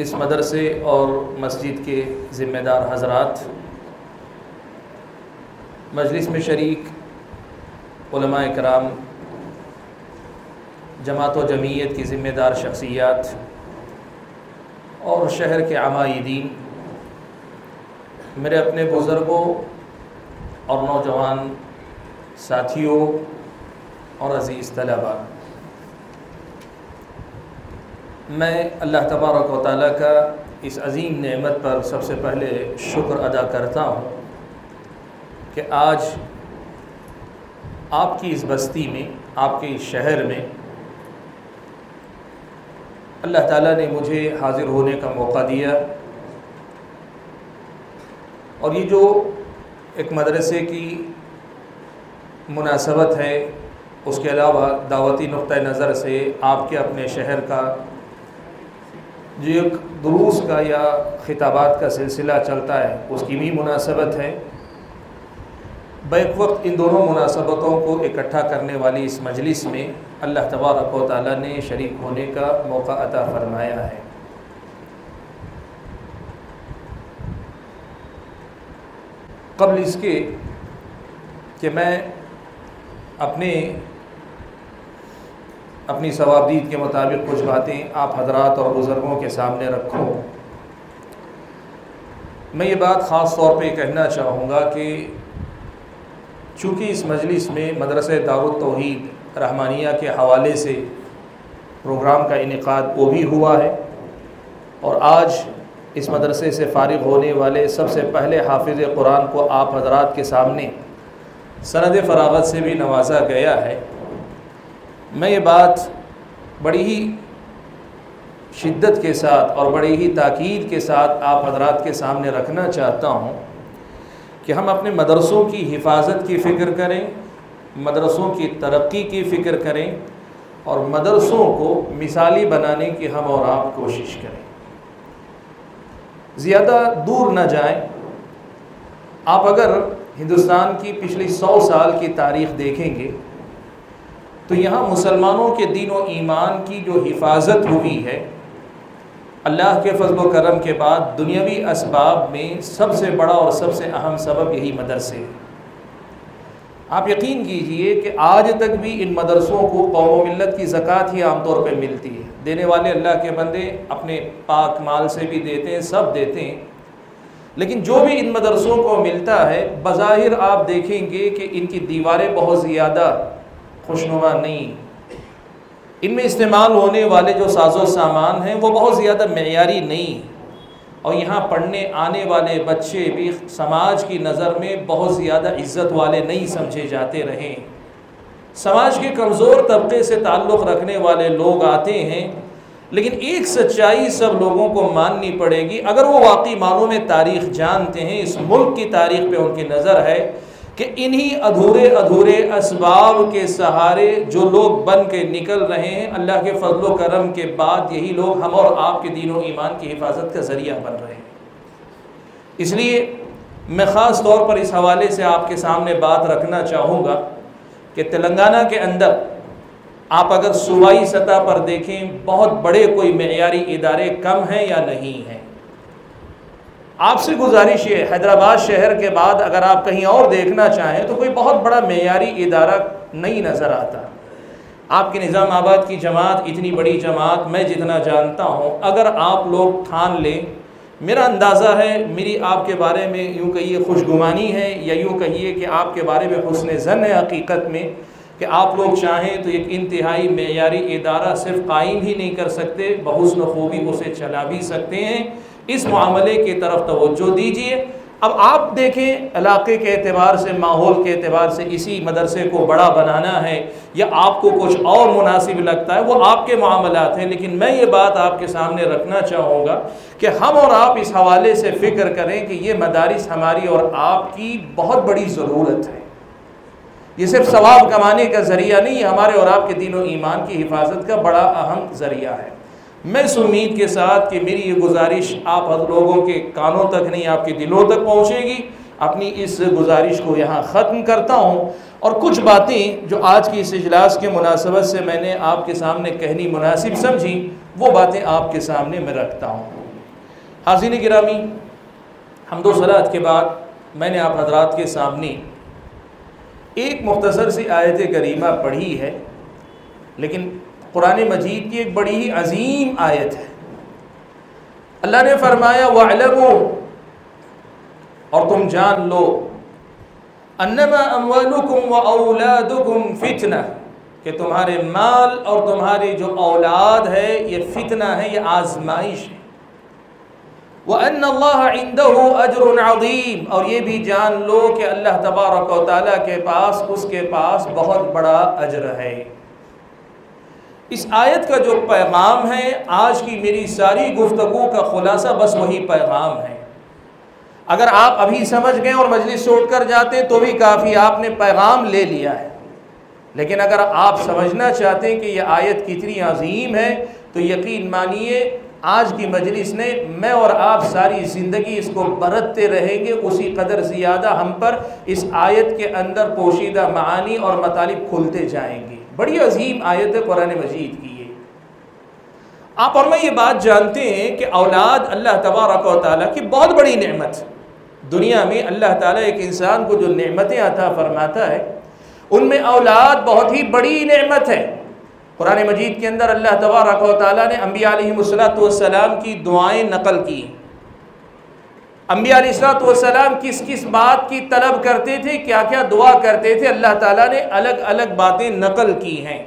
इस मदरसे और मस्जिद के ज़िम्मेदार हजरात। मजलिस में शरीक कराम, जमात व जमीयत की ज़िम्मेदार शख्सियात और शहर के आमादीन मेरे अपने बुज़ुर्गों और नौजवान साथियों और अज़ीज़ तलबा। मैं अल्लाह तबारक व ताली का इस अज़ीम नेमत पर सबसे पहले शुक्र अदा करता हूँ कि आज आपकी इस बस्ती में, आपके इस शहर में अल्लाह ताला ने मुझे हाज़िर होने का मौका दिया। और ये जो एक मदरसे की मुनासबत है, उसके अलावा दावती नुक़ नज़र से आपके अपने शहर का जो एक दुरूस का या ख़िताबात का सिलसिला चलता है, उसकी भी मुनासबत है। बैक वक्त इन दोनों मुनासबतों को इकट्ठा करने वाली इस मजलिस में अल्लाह तबारक ने शरीक होने का मौका अता फ़रमाया है। कबल इसके कि मैं अपने अपनी सवाबदीद के मुताबिक कुछ बातें आप हजरात और बुज़ुर्गों के सामने रखो। मैं ये बात ख़ास तौर पे कहना चाहूँगा कि चूँकि इस मजलिस में मदरस दारुत तोहीद रहमानिया के हवाले से प्रोग्राम का इनका वो भी हुआ है और आज इस मदरसे से फ़ारिग होने वाले सबसे पहले हाफिज़ कुरान को आप हजरात के सामने सनद फ़रागत से भी नवाजा गया है। मैं ये बात बड़ी ही शिद्दत के साथ और बड़ी ही ताक़ीद के साथ आप हजरात के सामने रखना चाहता हूँ कि हम अपने मदरसों की हिफाजत की फ़िक्र करें, मदरसों की तरक्की की फ़िक्र करें और मदरसों को मिसाली बनाने की हम और आप कोशिश करें। ज़्यादा दूर ना जाएँ। आप अगर हिंदुस्तान की पिछली सौ साल की तारीख़ देखेंगे तो यहाँ मुसलमानों के दीन व ईमान की जो हिफाजत हुई है, अल्लाह के फजल करम के बाद दुनियावी इसबाब में सबसे बड़ा और सबसे अहम सबब यही मदरसे आप यकीन कीजिए कि आज तक भी इन मदरसों को कौम मिलत की ज़क़़त ही आमतौर पर मिलती है। देने वाले अल्लाह के बंदे अपने पाक माल से भी देते हैं, सब देते हैं। लेकिन जो भी इन मदरसों को मिलता है, बज़ाहिर आप देखेंगे कि इनकी दीवारें बहुत ज़्यादा खुशनुमा नहीं। इनमें इस्तेमाल होने वाले जो साजो सामान हैं, वो बहुत ज़्यादा मैारी नहीं। और यहाँ पढ़ने आने वाले बच्चे भी समाज की नज़र में बहुत ज़्यादा इज़्ज़त वाले नहीं समझे जाते रहें। समाज के कमज़ोर तबके से ताल्लुक़ रखने वाले लोग आते हैं, लेकिन एक सच्चाई सब लोगों को माननी पड़ेगी। अगर वो वाकई मालूम तारीख़ जानते हैं, इस मुल्क की तारीख़ पे उनकी नज़र है कि इन्हीं अधूरे अधूरे इसबाब के सहारे जो लोग बन के निकल रहे हैं, अल्लाह के फजल करम के बाद यही लोग हम और आपके दीनों ईमान की हिफाजत का ज़रिया बन रहे हैं। इसलिए मैं ख़ास तौर पर इस हवाले से आपके सामने बात रखना चाहूँगा कि तेलंगाना के अंदर आप अगर सूबाई सतह पर देखें, बहुत बड़े कोई मैारी इदारे कम हैं या नहीं हैं। आपसे गुजारिश ये हैदराबाद शहर के बाद अगर आप कहीं और देखना चाहें तो कोई बहुत बड़ा मैारी इदारा नहीं नज़र आता। आपके निज़ामाबाद की जमात, इतनी बड़ी जमात, मैं जितना जानता हूँ, अगर आप लोग ठान लें, मेरा अंदाज़ा है, मेरी आपके बारे में यूँ कहिए खुशगुमानी है, या यूँ कहिए कि आपके बारे में हुसन जन है हकीकत में, कि आप लोग चाहें तो एक इंतहाई मैारी इदारा सिर्फ़ कायम ही नहीं कर सकते, बहुसन खूबी उसे चला भी सकते हैं। इस मामले की तरफ़ तोज्जो दीजिए। अब आप देखें, इलाके के अतबार से, माहौल के अतबार से इसी मदरसे को बड़ा बनाना है, या आपको कुछ और मुनासिब लगता है, वो आपके मामलात हैं। लेकिन मैं ये बात आपके सामने रखना चाहूँगा कि हम और आप इस हवाले से फ़िक्र करें कि ये मदारस हमारी और आपकी बहुत बड़ी ज़रूरत है। ये सिर्फ़ सवाब कमाने का ज़रिया नहीं हमारे और आपके दिनों ईमान की हिफाजत का बड़ा अहम ज़रिया है। मैं इस उम्मीद के साथ कि मेरी ये गुजारिश आप लोगों के कानों तक नहीं, आपके दिलों तक पहुँचेगी। अपनी इस गुजारिश को यहाँ ख़त्म करता हूँ। और कुछ बातें जो आज की इस इजलास के मुनासबत से मैंने आपके सामने कहनी मुनासिब समझी, वो बातें आपके सामने मैं रखता हूँ। हाजिन गिरामी, हम दो सलात के बाद मैंने आप हजरात के सामने एक मुख्तसर सी आयत करीमा पढ़ी है, लेकिन कुरान मजीद की एक बड़ी ही अजीम आयत है। अल्लाह ने फरमाया वालमो और तुम जान लो फितना कि तुम्हारे माल और तुम्हारी जो औलाद है, ये फितना है, ये आजमाइश है। वह अल्लाह अजर अजीम और ये भी जान लो कि अल्लाह तबारक के पास, उसके पास बहुत बड़ा अजर है। इस आयत का जो पैगाम है, आज की मेरी सारी गुफ्तगु का खुलासा बस वही पैगाम है। अगर आप अभी समझ गए और मजलिस छोड़ कर जाते तो भी काफ़ी आपने पैगाम ले लिया है। लेकिन अगर आप समझना चाहते हैं कि यह आयत कितनी अजीम है तो यकीन मानिए, आज की मजलिस ने मैं और आप सारी ज़िंदगी इसको बरतते रहेंगे, उसी कदर ज़्यादा हम पर इस आयत के अंदर पोशीदा मानी और मतालिब खुलते जाएँगे। बड़ी अजीम आयत है कुरान मजीद की ये। आप और मैं ये बात जानते हैं कि औलाद अल्लाह तबारक ताली की बहुत बड़ी नेमत। दुनिया में अल्लाह ताला एक इंसान को जो नेमतें अता फरमाता है, उनमें औलाद बहुत ही बड़ी नेमत है। कुरान मजीद के अंदर अल्लाह तबारक ताली ने अम्बिया सलाम की दुआएँ नकल की अम्बियासलाम किस किस बात की तलब करते थे क्या क्या दुआ करते थे, अल्लाह ताला ने अलग अलग बातें नकल की हैं।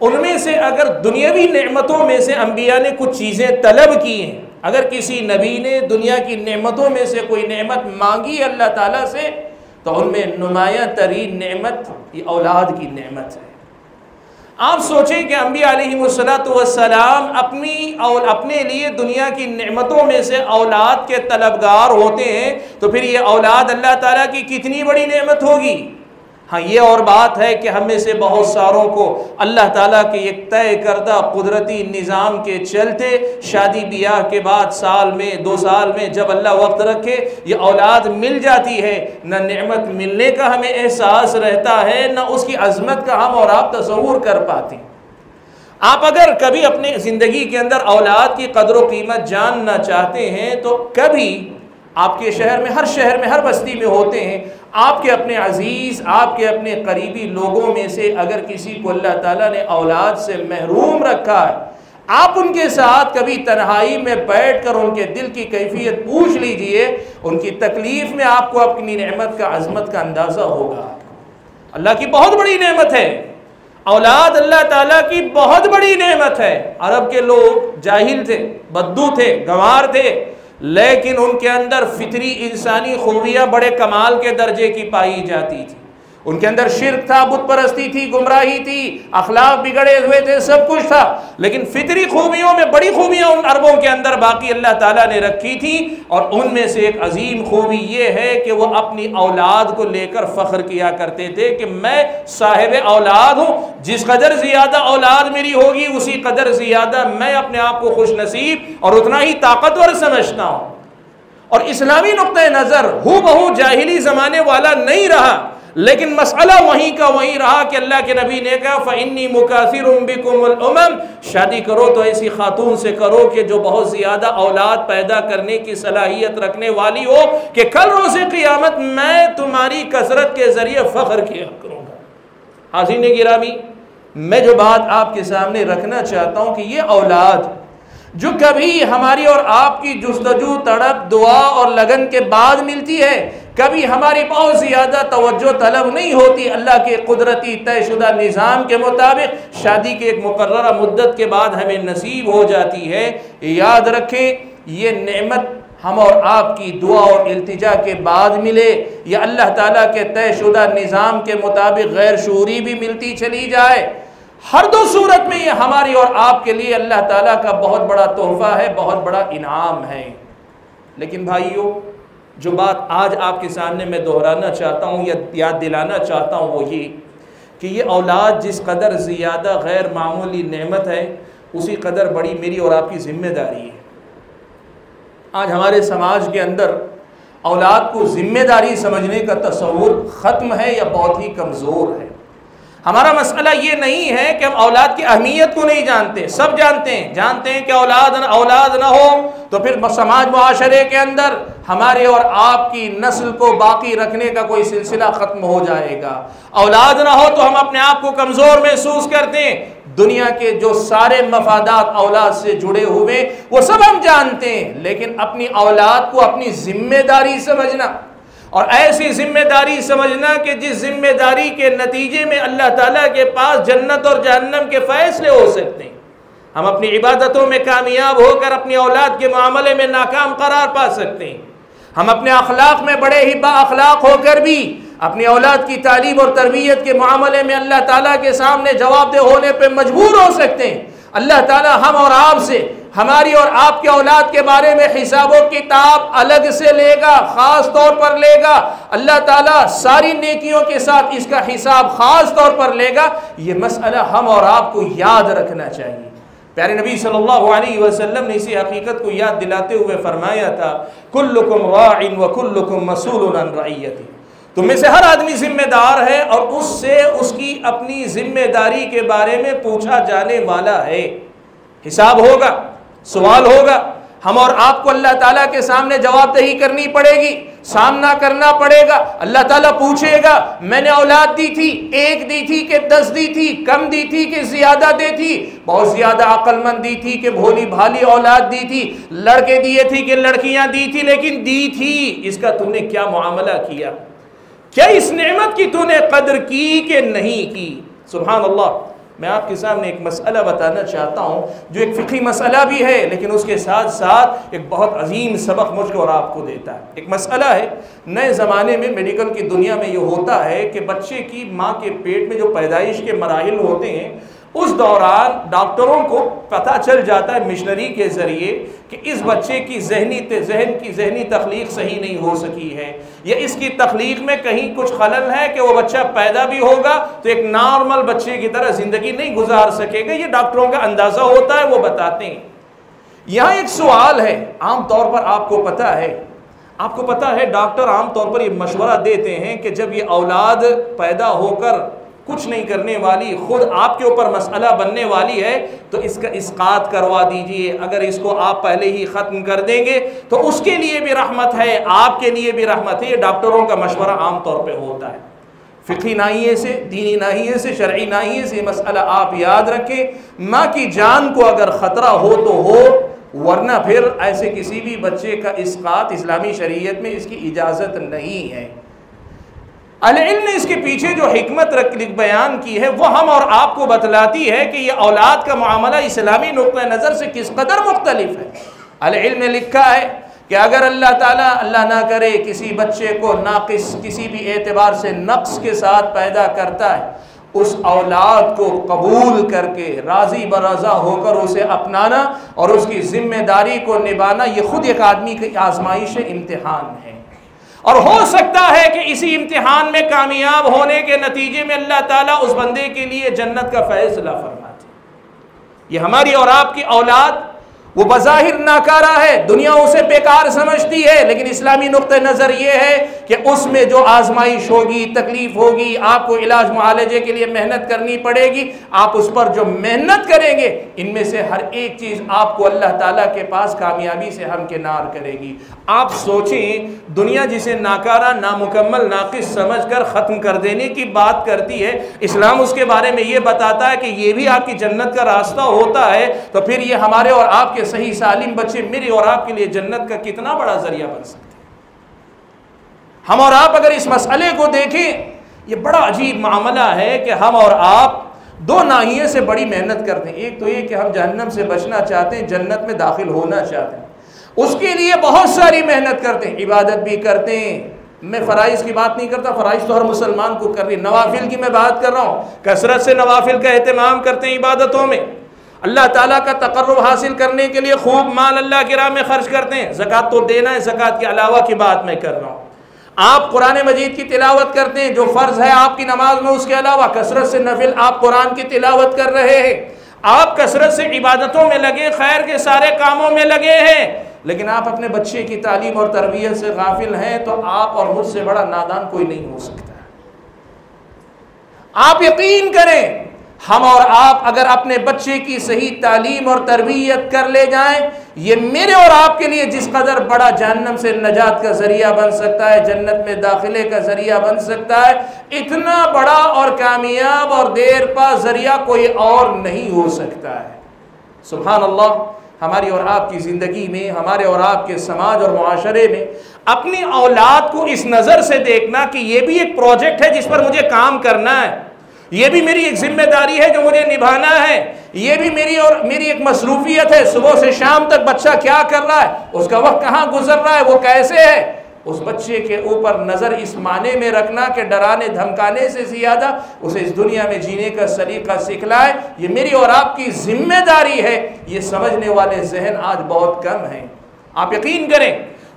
उनमें से अगर दुनियावी नेमतों में से अम्बिया ने कुछ चीज़ें तलब की हैं, अगर किसी नबी ने दुनिया की नेमतों में से कोई नेमत मांगी अल्लाह ताला से तो उनमें नुमाया तरीन नेमत औलाद की नेमत है। आप सोचें कि अम्बी सलाम अपनी और अपने लिए दुनिया की नमतों में से औलाद के तलबगार होते हैं तो फिर ये औलाद अल्लाह ताला की कितनी बड़ी नेमत होगी? हाँ ये और बात है कि हम में से बहुत सारों को अल्लाह ताला के एक तय करदा कुदरती निज़ाम के चलते शादी ब्याह के बाद साल में, दो साल में जब अल्लाह वक्त रखे, ये औलाद मिल जाती है। न नेमत मिलने का हमें एहसास रहता है, न उसकी अजमत का हम और आप तस्वूर कर पाते। आप अगर कभी अपने ज़िंदगी के अंदर औलाद की कदर कीमत जानना चाहते हैं तो कभी आपके शहर में, हर शहर में, हर बस्ती में होते हैं आपके अपने अज़ीज़, आपके अपने करीबी लोगों में से अगर किसी को अल्लाह ताला ने औलाद से महरूम रखा है, आप उनके साथ कभी तन्हाई में बैठ कर उनके दिल की कैफियत पूछ लीजिए, उनकी तकलीफ़ में आपको अपनी नमत का, अजमत का अंदाज़ा होगा। अल्लाह की बहुत बड़ी नेमत है। औलाद अल्लाह ताला की बहुत बड़ी नेमत है। अरब के लोग जाहिल थे, बद्दू थे, गंवार थे। लेकिन उनके अंदर फितरी इंसानी खूबियाँ बड़े कमाल के दर्जे की पाई जाती थी। उनके अंदर शिरक था बुत परस्ती थी, गुमराही थी, अखलाक बिगड़े हुए थे, सब कुछ था। लेकिन फितरी खूबियों में, बड़ी खूबियाँ उन अरबों के अंदर बाकी अल्लाह ताला ने रखी थी। और उनमें से एक अजीम खूबी ये है कि वो अपनी औलाद को लेकर फ़ख्र किया करते थे कि मैं साहिब औलाद हूँ। जिस कदर ज़्यादा औलाद मेरी होगी, उसी कदर ज़्यादा मैं अपने आप को खुश नसीब और उतना ही ताकतवर समझता हूँ। और इस्लामी नुक़ नज़र हु बहु जाहिली ज़माने वाला नहीं रहा। लेकिन मसला वहीं का वहीं रहा कि अल्लाह के नबी ने कहा फ़न्नी मुकासिर शादी करो तो ऐसी खातून से करो कि जो बहुत ज़्यादा औलाद पैदा करने की सलाहियत रखने वाली हो कि कल रोज़ क़ियामत मैं तुम्हारी कसरत के ज़रिए फ़ख्र किया करूँगा। हाजिन गिरामी, मैं जो बात आपके सामने रखना चाहता हूँ कि ये औलाद जो कभी हमारी और आपकी जुस्तजू, तड़प, दुआ और लगन के बाद मिलती है कभी हमारी बहुत ज़्यादा तवज्जो तलब नहीं होती। अल्लाह के कुदरती तयशुदा निज़ाम के मुताबिक शादी के एक मुकर्रा मुद्दत के बाद हमें नसीब हो जाती है। याद रखें, ये नेमत हम और आपकी दुआ और अल्तजा के बाद मिले। या अल्लाह ताला के तयशुदा निज़ाम के मुताबिक गैर शूरी भी मिलती चली जाए। हर दो सूरत में ये हमारी और आपके लिए अल्लाह ताला का बहुत बड़ा तोहफा है, बहुत बड़ा इनाम है। लेकिन भाइयों जो बात आज आपके सामने मैं दोहराना चाहता हूँ या याद दिलाना चाहता हूँ वो ये कि ये औलाद जिस कदर ज़्यादा गैर मामूली नेमत है, उसी कदर बड़ी मेरी और आपकी ज़िम्मेदारी है। आज हमारे समाज के अंदर औलाद को ज़िम्मेदारी समझने का तस्वूर ख़त्म है या बहुत ही कमज़ोर है? हमारा मसला ये नहीं है कि हम औलाद की अहमियत को नहीं जानते, सब जानते हैं। जानते हैं कि औलाद औलाद ना हो तो फिर समाज माशरे के अंदर हमारे और आपकी नस्ल को बाकी रखने का कोई सिलसिला ख़त्म हो जाएगा। औलाद ना हो तो हम अपने आप को कमज़ोर महसूस करते हैं। दुनिया के जो सारे मफादात औलाद से जुड़े हुए वो सब हम जानते हैं, लेकिन अपनी औलाद को अपनी ज़िम्मेदारी समझना और ऐसी ज़िम्मेदारी समझना कि जिस ज़िम्मेदारी के नतीजे में अल्लाह ताला के पास जन्नत और जहन्नम के फैसले हो सकते हैं। हम अपनी इबादतों में कामयाब होकर अपनी औलाद के मामले में नाकाम करार पा सकते हैं। हम अपने अखलाक में बड़े ही बाखलाक होकर भी अपनी औलाद की तालीम और तरबियत के मामले में अल्लाह ताला के सामने जवाबदेह होने पर मजबूर हो सकते हैं। अल्लाह ताला हम और आप से, हमारी और आपके औलाद के बारे में हिसाबों किताब अलग से लेगा, ख़ास तौर पर लेगा। अल्लाह ताला सारी नेकियों के साथ इसका हिसाब ख़ास तौर पर लेगा। ये मसला हम और आपको याद रखना चाहिए। प्यारे नबी सल्लल्लाहु अलैहि वसल्लम ने इसी हकीकत को याद दिलाते हुए फरमाया था, कुल्लुकुम राइन व कुल्लुकुम मसूल रईयती तुम में से हर आदमी जिम्मेदार है और उससे उसकी अपनी ज़िम्मेदारी के बारे में पूछा जाने वाला है। हिसाब होगा, सवाल होगा। हम और आपको अल्लाह ताला के सामने जवाबदेही करनी पड़ेगी। सामना करना पड़ेगा। अल्लाह ताला पूछेगा, मैंने औलाद दी थी, एक दी थी कि दस दी थी, कम दी थी कि ज़्यादा दी थी? बहुत ज़्यादा अक्लमंद दी थी कि भोली भाली औलाद दी थी। लड़के दिए थी कि लड़कियाँ दी थी, लेकिन दी थी। इसका तुमने क्या मामला किया? क्या इस नेमत की तूने कदर की कि नहीं की? सुबह अल्लाह। मैं आपके सामने एक मसला बताना चाहता हूँ, जो एक फ़िकी मसला भी है, लेकिन उसके साथ साथ एक बहुत अजीम सबक मुझको और आपको देता है। एक मसला है, नए ज़माने में मेडिकल की दुनिया में ये होता है कि बच्चे की माँ के पेट में जो पैदाइश के मराहल होते हैं उस दौरान डॉक्टरों को पता चल जाता है मिशनरी के ज़रिए कि इस बच्चे की जहनी जहन की जहनी तख्लीक सही नहीं हो सकी है। या इसकी तख्लीक में कहीं कुछ खलल है कि वो बच्चा पैदा भी होगा तो एक नॉर्मल बच्चे की तरह ज़िंदगी नहीं गुजार सकेगा? ये डॉक्टरों का अंदाज़ा होता है, वो बताते हैं। यहाँ एक सवाल है आमतौर पर आपको पता है। आपको पता है, डॉक्टर आमतौर पर ये मशवरा देते हैं कि जब ये औलाद पैदा होकर कुछ नहीं करने वाली, खुद आपके ऊपर मसला बनने वाली है तो इसका इसकात करवा दीजिए। अगर इसको आप पहले ही ख़त्म कर देंगे तो उसके लिए भी रहमत है, आपके लिए भी रहमत है। डॉक्टरों का मशवरा आमतौर पर होता है। फ़िकी नाहिए से, दीनी नाहिए से शर्य नाहिए से मसला आप याद रखें। माँ की जान को अगर ख़तरा हो तो हो, वरना फिर ऐसे किसी भी बच्चे का इसकात इस्लामी शरीयत में इसकी इजाज़त नहीं है। अलम ने इसके पीछे जो हमत बयान की है, वो हम और आपको बतलाती है कि ये औलाद का मामला इस्लामी नुक़ नज़र से किस कदर मुख्तलिफ़ है। अलम ने लिखा है कि अगर अल्लाह ताला, अल्लाह ना करे, किसी बच्चे को नाकिस, किसी भी एतबार से नक्स के साथ पैदा करता है, उस औलाद को कबूल करके, राज़ी बरजा होकर उसे अपनाना और उसकी ज़िम्मेदारी को निभाना, ये ख़ुद एक आदमी की आजमाइश इम्तहान है। और हो सकता है कि इसी इम्तिहान में कामयाब होने के नतीजे में अल्लाह ताला उस बंदे के लिए जन्नत का फैसला फरमाते ये हमारी और आपकी औलाद, वो बज़ाहिर नाकारा है, दुनिया उसे बेकार समझती है, लेकिन इस्लामी नुक़ नज़र ये है कि उसमें जो आजमाइश होगी, तकलीफ़ होगी, आपको इलाज मुआलजे के लिए मेहनत करनी पड़ेगी। आप उस पर जो मेहनत करेंगे, इनमें से हर एक चीज़ आपको अल्लाह ताला के पास कामयाबी से हम हमकिनार करेगी। आप सोचें, दुनिया जिसे नाकारा, नामुकम्मल नाकिस समझ कर ख़त्म कर देने की बात करती है, इस्लाम उसके बारे में ये बताता है कि ये भी आपकी जन्नत का रास्ता होता है तो फिर ये हमारे और आपके सही सालिम बच्चे मेरे और आपके लिए जन्नत का कितना बड़ा ज़रिया बन सकते हम और आप अगर इस मसले को देखें, ये बड़ा अजीब मामला है कि हम और आप दो नाहिए से बड़ी मेहनत करते हैं। एक तो ये कि हम जहन्नम से बचना चाहते हैं, जन्नत में दाखिल होना चाहते हैं। उसके लिए बहुत सारी मेहनत करते हैं, इबादत भी करते हैं। मैं फ़राइज़ की बात नहीं करता, फ़राइज़ तो हर मुसलमान को कर रही नवाफिल की मैं बात कर रहा हूँ। कसरत से नवाफिल का अहतमाम करते हैं इबादतों में। अल्लाह ताला का तकर्रब हासिल करने के लिए खूब माल अल्लाह के राह में खर्च करते हैं। ज़क़़त तो देना है, ज़क़़त के अलावा की बात मैं कर रहा हूँ। आप कुरान मजीद की तिलावत करते हैं, जो फ़र्ज़ है आपकी नमाज़ में, उसके अलावा कसरत से नफिल आप कुरान की तिलावत कर रहे हैं। आप कसरत से इबादतों में लगे, खैर के सारे कामों में लगे हैं। लेकिन आप अपने बच्चे की तालीम और तरबियत से गाफिल हैं तो आप और मुझसे बड़ा नादान कोई नहीं हो सकता। आप यकीन करें हम और आप अगर अपने बच्चे की सही तालीम और तरबियत कर ले जाएँ, ये मेरे और आपके लिए जिस कदर बड़ा जहन्नम से नजात का ज़रिया बन सकता है, जन्नत में दाखिले का ज़रिया बन सकता है, इतना बड़ा और कामयाब और देर पा ज़रिया कोई और नहीं हो सकता है। सुबहान अल्लाह हमारी और आपकी ज़िंदगी में, हमारे और आपके समाज और माशरे में, अपनी औलाद को इस नज़र से देखना कि ये भी एक प्रोजेक्ट है जिस पर मुझे काम करना है। ये भी मेरी एक ज़िम्मेदारी है जो मुझे निभाना है। ये भी मेरी और मेरी एक मसरूफियत है। सुबह से शाम तक बच्चा क्या कर रहा है? उसका वक्त कहाँ गुजर रहा है? वो कैसे है? उस बच्चे के ऊपर नज़र इस माने में रखना कि डराने, धमकाने से ज़्यादा उसे इस दुनिया में जीने का सलीका सिखलाए। ये मेरी और आपकी ज़िम्मेदारी है। ये समझने वाले जहन आज बहुत कम हैं। आप यकीन करें,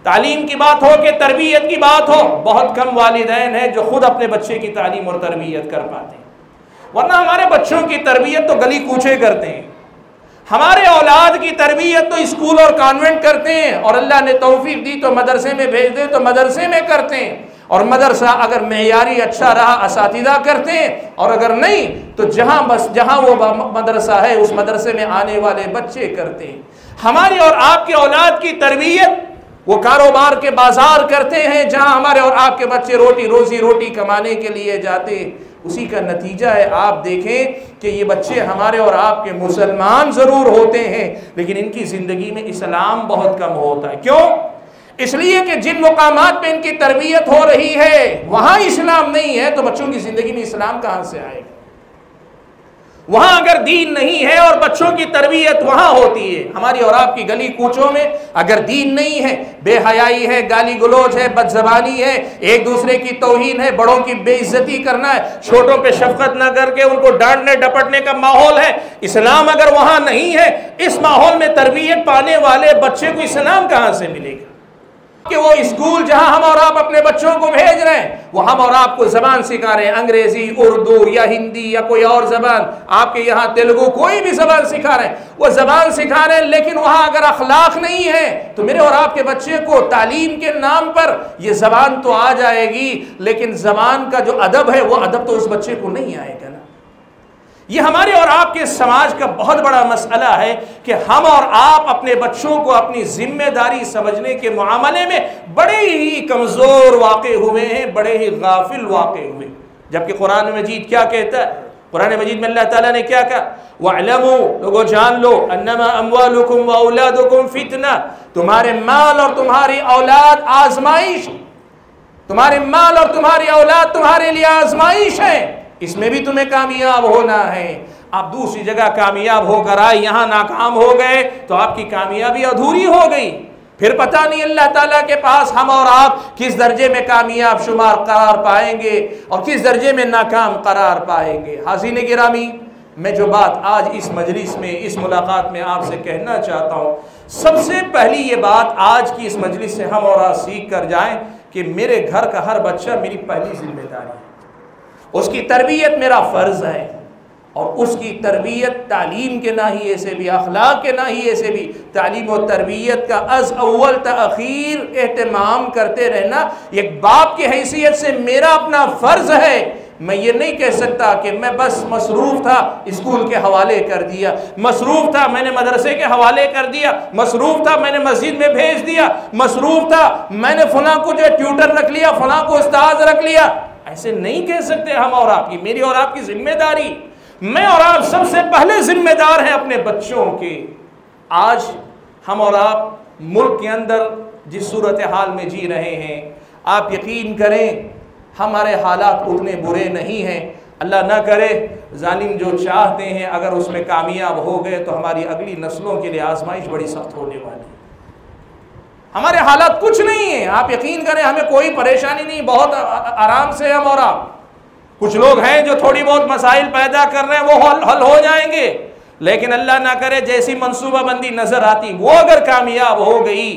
तालीम की बात हो कि तरबियत की बात हो, बहुत कम वालदेन हैं जो खुद अपने बच्चे की तालीम और तरबियत कर पाते हैं। वरना हमारे बच्चों की तरबियत तो गली कूचे करते हैं। हमारे औलाद की तरबियत तो स्कूल और कॉन्वेंट करते हैं। और अल्लाह ने तोफ़ी दी तो मदरसे में भेज दे तो मदरसे में करते हैं। और मदरसा अगर मैारी अच्छा रहा इस करते हैं। और अगर नहीं तो जहाँ बस, जहाँ वो मदरसा है, उस मदरसे में आने वाले बच्चे करते हैं। हमारी और आपकी औलाद की तरबियत, वो कारोबार के बाज़ार करते हैं, जहाँ हमारे और आपके बच्चे रोटी, रोजी रोटी कमाने के लिए जाते हैं। उसी का नतीजा है। आप देखें कि ये बच्चे हमारे और आपके मुसलमान ज़रूर होते हैं, लेकिन इनकी ज़िंदगी में इस्लाम बहुत कम होता है। क्यों? इसलिए कि जिन मुकाम पर इनकी तरबियत हो रही है, वहाँ इस्लाम नहीं है तो बच्चों की ज़िंदगी में इस्लाम कहाँ से आएगा? वहाँ अगर दीन नहीं है और बच्चों की तरबियत वहाँ होती है, हमारी और आपकी गली कूचों में अगर दीन नहीं है, बेहयाई है, गाली गलोच है, बदजबानी है, एक दूसरे की तोहीन है, बड़ों की बेइज्जती करना है, छोटों पे शफकत ना करके उनको डांटने डपटने का माहौल है, इस्लाम अगर वहाँ नहीं है, इस माहौल में तरबियत पाने वाले बच्चे को इस्लाम कहाँ से मिलेगा? कि वो स्कूल जहाँ हम और आप अपने बच्चों को भेज रहे हैं, वो हम और आपको जबान सिखा रहे हैं, अंग्रेज़ी, उर्दू या हिंदी या कोई और जबान। आपके यहाँ तेलुगु कोई भी जबान सिखा रहे हैं। वो जबान सिखा रहे हैं, लेकिन वहाँ अगर अखलाक नहीं है तो मेरे और आपके बच्चे को तालीम के नाम पर ये जबान तो आ जाएगी, लेकिन जबान का जो अदब है, वो अदब तो उस बच्चे को नहीं आएगा ना। ये हमारे और आपके समाज का बहुत बड़ा मसला है कि हम और आप अपने बच्चों को अपनी ज़िम्मेदारी समझने के मामले में बड़े ही कमज़ोर वाक़ हुए हैं, बड़े ही गाफिल वाक़ हुए। जबकि कुरान मजीद क्या कहता है? कुरान मजीद में अल्लाह ताला ने क्या कहा? वलमो लोगो, जान लो, अन्नमा फितना। तुम्हारे माल और तुम्हारी औलाद आजमाइश तुम्हारे माल और तुम्हारी औलाद तुम्हारे लिए आजमाइश है। इसमें भी तुम्हें कामयाब होना है। आप दूसरी जगह कामयाब होकर आए, यहाँ नाकाम हो गए तो आपकी कामयाबी अधूरी हो गई। फिर पता नहीं अल्लाह ताला के पास हम और आप किस दर्जे में कामयाब शुमार करार पाएँगे और किस दर्जे में नाकाम करार पाएँगे। हाजिन गिरामी, मैं जो बात आज इस मजलिस में, इस मुलाकात में आपसे कहना चाहता हूँ, सबसे पहली ये बात आज की इस मजलिस से हम और आप सीख कर जाएँ कि मेरे घर का हर बच्चा मेरी पहली ज़िम्मेदारी है। उसकी तरबियत मेरा फ़र्ज़ है। और उसकी तरबियत तालीम के नाहिए से भी, अखलाक के नाहिए से भी। तालीम और तरबियत का अज अव्वल तखीर एहतमाम करते रहना एक बाप की हैसियत से मेरा अपना फ़र्ज़ है। मैं ये नहीं कह सकता कि मैं बस मसरूफ़ था, स्कूल के हवाले कर दिया। मसरूफ़ था, मैंने मदरसे के हवाले कर दिया। मसरूफ़ था, मैंने मस्जिद में भेज दिया। मसरूफ़ था, मैंने फ़लाँ को जो ट्यूटर रख लिया, फ़लाँ को उस्ताद रख लिया। ऐसे नहीं कह सकते हम और आपकी, मेरी और आपकी ज़िम्मेदारी। मैं और आप सबसे पहले जिम्मेदार हैं अपने बच्चों के। आज हम और आप मुल्क के अंदर जिस सूरत हाल में जी रहे हैं, आप यकीन करें, हमारे हालात उतने बुरे नहीं हैं। अल्लाह ना करे, जालिम जो चाहते हैं, अगर उसमें कामयाब हो गए तो हमारी अगली नस्लों के लिए आजमाइश बड़ी सख्त होने वाली हमारे हालात कुछ नहीं है। आप यकीन करें, हमें कोई परेशानी नहीं, बहुत आराम से हम और आप। कुछ लोग हैं जो थोड़ी बहुत मसाइल पैदा कर रहे हैं, वो हल हल हो जाएँगे। लेकिन अल्लाह ना करे, जैसी मनसूबाबंदी नज़र आती, वो अगर कामयाब हो गई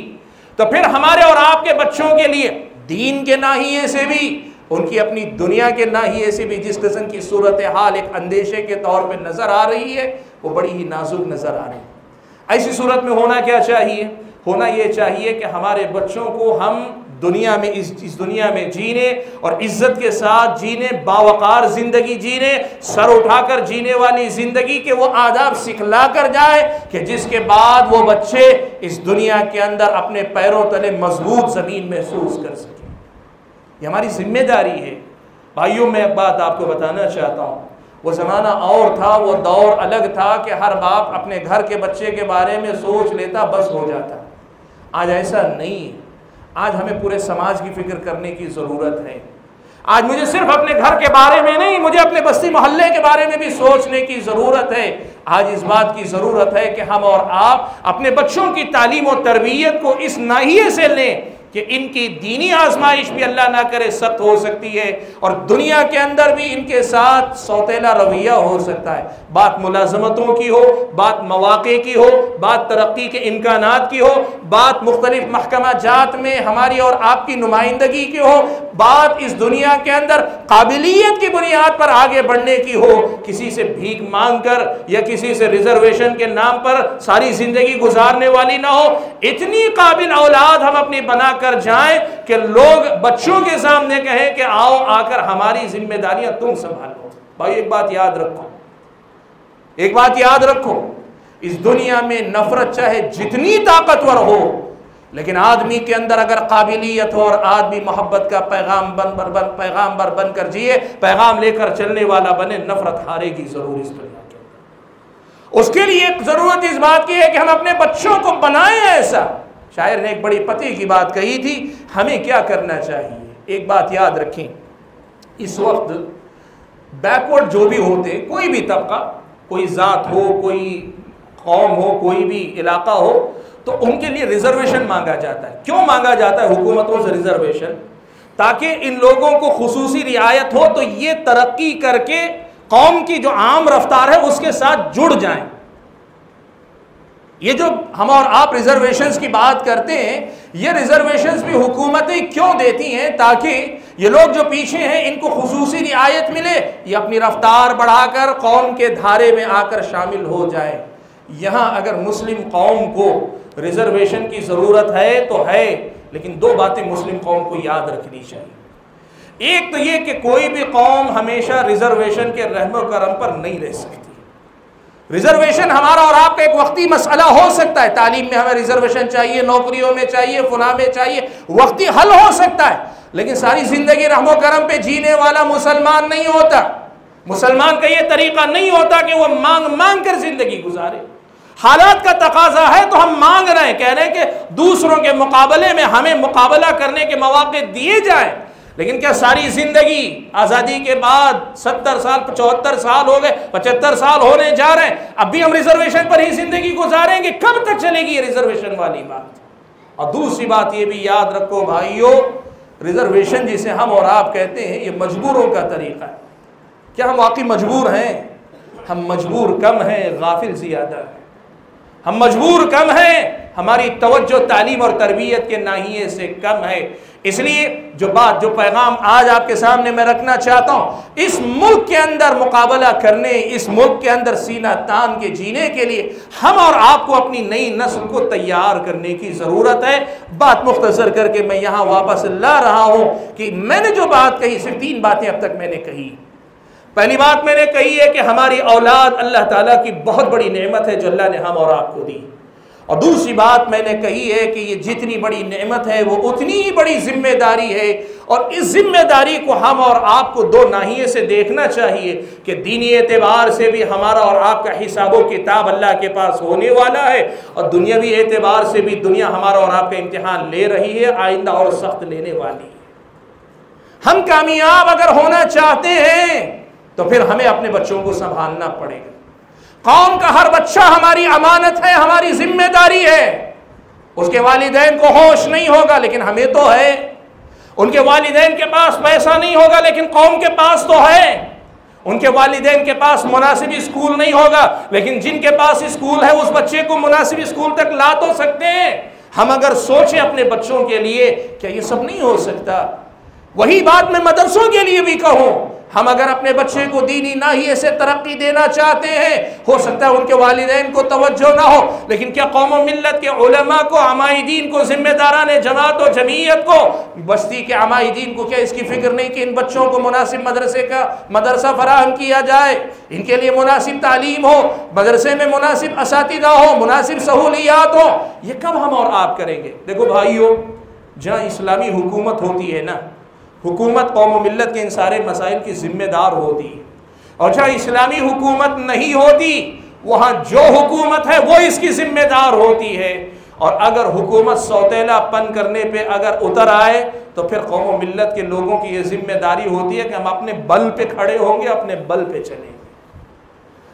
तो फिर हमारे और आपके बच्चों के लिए, दीन के नाहिए से भी, उनकी अपनी दुनिया के नाहिए से भी जिस किस्म की सूरत हाल एक अंदेशे के तौर पर नज़र आ रही है, वो बड़ी ही नाजुक नज़र आ रही है। ऐसी सूरत में होना क्या चाहिए? होना ये चाहिए कि हमारे बच्चों को हम दुनिया में, इस इस दुनिया में जीने और इज़्ज़त के साथ जीने, बावकार ज़िंदगी जीने, सर उठाकर जीने वाली ज़िंदगी के वो आदाब सिखला कर जाए कि जिसके बाद वो बच्चे इस दुनिया के अंदर अपने पैरों तले मज़बूत ज़मीन महसूस कर सकें। ये हमारी ज़िम्मेदारी है। भाइयों, मैं एक बात आपको बताना चाहता हूँ। वो ज़माना और था, वो दौर अलग था कि हर बाप अपने घर के बच्चे के बारे में सोच लेता, बस हो जाता। आज ऐसा नहीं। है आज हमें पूरे समाज की फ़िक्र करने की ज़रूरत है। आज मुझे सिर्फ़ अपने घर के बारे में नहीं, मुझे अपने बस्ती मोहल्ले के बारे में भी सोचने की ज़रूरत है। आज इस बात की ज़रूरत है कि हम और आप अपने बच्चों की तालीम और तरबियत को इस नाहिए से लें। कि इनकी दीनी आजमाइश भी अल्लाह ना करे, सख्त हो सकती है और दुनिया के अंदर भी इनके साथ सौतेला रवैया हो सकता है। बात मुलाजमतों की हो, बात मौाक़े की हो, बात तरक्की के इम्कान की हो, बात मुख्तलिफ़ महकमा जात में हमारी और आपकी नुमाइंदगी की हो, बात इस दुनिया के अंदर काबिलियत की बुनियाद पर आगे बढ़ने की हो, किसी से भीख मांग कर या किसी से रिजर्वेशन के नाम पर सारी ज़िंदगी गुजारने वाली ना हो, इतनी काबिल औलाद हम अपनी बना कर जाएँ कि लोग बच्चों के सामने कहें कि आओ आकर हमारी जिम्मेदारियाँ तुम संभालो। भाई, एक बात याद रखो। एक बात याद रखो। इस दुनिया में नफरत चाहे जितनी ताकतवर हो, लेकिन आदमी के अंदर अगर काबिलियत हो और आदमी मोहब्बत का पैगाम बन बर बन पैगाम बर बन कर जिए, पैगाम लेकर चलने वाला बने, नफरत हारेगी ज़रूर इस दुनिया के अंदर। उसके लिए ज़रूरत इस बात की है कि हम अपने बच्चों को बनाए ऐसा। शायर ने एक बड़ी पति की बात कही थी, हमें क्या करना चाहिए? एक बात याद रखें, इस वक्त बैकवर्ड जो भी होते, कोई भी तबका, कोई ज़ात हो, कोई कौम हो, कोई भी इलाका हो तो उनके लिए रिजर्वेशन मांगा जाता है। क्यों मांगा जाता है हुकूमतों से रिजर्वेशन ताकि इन लोगों को खसूसी रियायत हो तो ये तरक्की करके कौम की जो आम रफ्तार है, उसके साथ जुड़ जाएँ। ये जो हम और आप रिजर्वेशंस की बात करते हैं, ये रिजर्वेशंस भी हुकूमतें क्यों देती हैं ताकि ये लोग जो पीछे हैं, इनको खसूसी रियायत मिले, ये अपनी रफ्तार बढ़ाकर कौम के धारे में आकर शामिल हो जाए। यहाँ अगर मुस्लिम कौम को रिजर्वेशन की ज़रूरत है तो है, लेकिन दो बातें मुस्लिम कौम को याद रखनी चाहिए। एक तो ये कि कोई भी कौम हमेशा रिजर्वेशन के रहम करम पर नहीं रह सकती। रिजर्वेशन हमारा और आपका एक वक्ती मसला हो सकता है। तालीम में हमें रिजर्वेशन चाहिए, नौकरियों में चाहिए फुला में चाहिए, वक्ती हल हो सकता है। लेकिन सारी ज़िंदगी रहमो करम पे जीने वाला मुसलमान नहीं होता। मुसलमान का ये तरीका नहीं होता कि वह मांग मांग कर ज़िंदगी गुजारे। हालात का तकाजा है तो हम मांग रहे हैं, कह रहे हैं कि दूसरों के मुकाबले में हमें मुकाबला करने के मौके दिए जाए। लेकिन क्या सारी ज़िंदगी आज़ादी के बाद सत्तर साल पचहत्तर साल हो गए, पचहत्तर साल होने जा रहे हैं, अब भी हम रिजर्वेशन पर ही ज़िंदगी गुजारेंगे, कब तक चलेगी ये रिजर्वेशन वाली बात? और दूसरी बात ये भी याद रखो भाइयों, रिजर्वेशन जिसे हम और आप कहते हैं, ये मजबूरों का तरीका है। क्या हम वाकई मजबूर हैं? हम मजबूर कम हैं, गाफिल ज़्यादा है। हम मजबूर कम हैं, हमारी तवज्जो, तालीम और तरबियत के नाहिए से कम है। इसलिए जो बात, जो पैगाम आज आपके सामने मैं रखना चाहता हूँ, इस मुल्क के अंदर मुकाबला करने, इस मुल्क के अंदर सीना तान के जीने के लिए हम और आपको अपनी नई नस्ल को तैयार करने की ज़रूरत है। बात मुख्तसर करके मैं यहाँ वापस ला रहा हूँ कि मैंने जो बात कही, सिर्फ़ तीन बातें अब तक मैंने कही। पहली बात मैंने कही है कि हमारी औलाद अल्लाह ताला की बहुत बड़ी नेमत है जो अल्लाह ने हम और आपको दी। और दूसरी बात मैंने कही है कि ये जितनी बड़ी नेमत है, वो उतनी ही बड़ी ज़िम्मेदारी है। और इस ज़िम्मेदारी को हम और आपको दो नाहिए से देखना चाहिए कि दीनी एतबार से भी हमारा और आपका हिसाब किताब अल्लाह के पास होने वाला है और दुनियावी एतबार से भी दुनिया हमारा और आपका इम्तिहान ले रही है, आइंदा और सख्त लेने वाली है। हम कामयाब अगर होना चाहते हैं तो फिर हमें अपने बच्चों को संभालना पड़ेगा। कौम का हर बच्चा हमारी अमानत है, हमारी ज़िम्मेदारी है। उसके वालिदैन को होश नहीं होगा, लेकिन हमें तो है। उनके वालिदैन के पास पैसा नहीं होगा, लेकिन कौम के पास तो है। उनके वालिदैन के पास मुनासिब स्कूल नहीं होगा, लेकिन जिनके पास स्कूल है, उस बच्चे को मुनासिब स्कूल तक ला तो सकते हैं। हम अगर सोचें अपने बच्चों के लिए क्या ये सब नहीं हो सकता, वही बात मैं मदरसों के लिए भी कहूँ हम अगर अपने बच्चे को दीनी ना ही ऐसे तरक्की देना चाहते हैं, हो सकता है उनके वालदेन को तवज्जो ना हो। लेकिन क्या कौम मिलत के उलमा को अमाईदीन को जिम्मेदारा ने जमात और जमीयत को, बस्ती के अमाईदीन को क्या इसकी फ़िक्र नहीं कि इन बच्चों को मुनासिब मदरसे का मदरसा फराहम किया जाए? इनके लिए मुनासिब तालीम हो, मदरसे में मुनासिब इस हो, मुनासिब सहूलियात हो। ये कब हम और आप करेंगे? देखो भाइयों, जहाँ इस्लामी हुकूमत होती है ना हुकूमत कौम मिलत के इन सारे मसाइल की ज़िम्मेदार होती। है और जहाँ इस्लामी हुकूमत नहीं होती, वहाँ जो हुकूमत है, वो इसकी ज़िम्मेदार होती है। और अगर हुकूमत सौतेलापन करने पे अगर उतर आए तो फिर कौम मिलत के लोगों की ये ज़िम्मेदारी होती है कि हम अपने बल पे खड़े होंगे, अपने बल पे चलेंगे।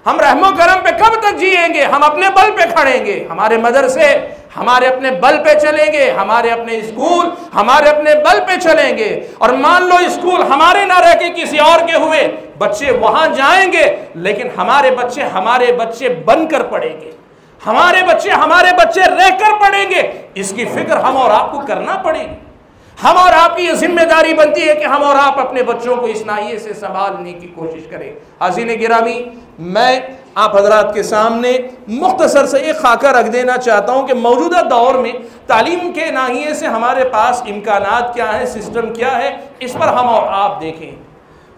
हम रहमो करम पे कब तक जिएँगे? हम अपने बल पे खड़ेंगे। हमारे मदरसे हमारे अपने बल पे चलेंगे, हमारे अपने स्कूल, हमारे अपने बल पे चलेंगे। और मान लो स्कूल हमारे ना रह के किसी और के हुए, बच्चे वहाँ जाएँगे, लेकिन हमारे बच्चे हमारे बच्चे बनकर पढ़ेंगे। हमारे बच्चे हमारे बच्चे रहकर पढ़ेंगे। इसकी फ़िक्र हम और आपको करना पड़ेगी। हम और आपकी ये ज़िम्मेदारी बनती है कि हम और आप अपने बच्चों को इस नाइए से संभालने की कोशिश करें। हाजिन गिरामी, मैं आप हजरात के सामने मुख्तसर से एक खाका रख देना चाहता हूँ कि मौजूदा दौर में तालीम के नाहिए से हमारे पास इम्कान क्या हैं, सिस्टम क्या है, इस पर हम और आप देखें।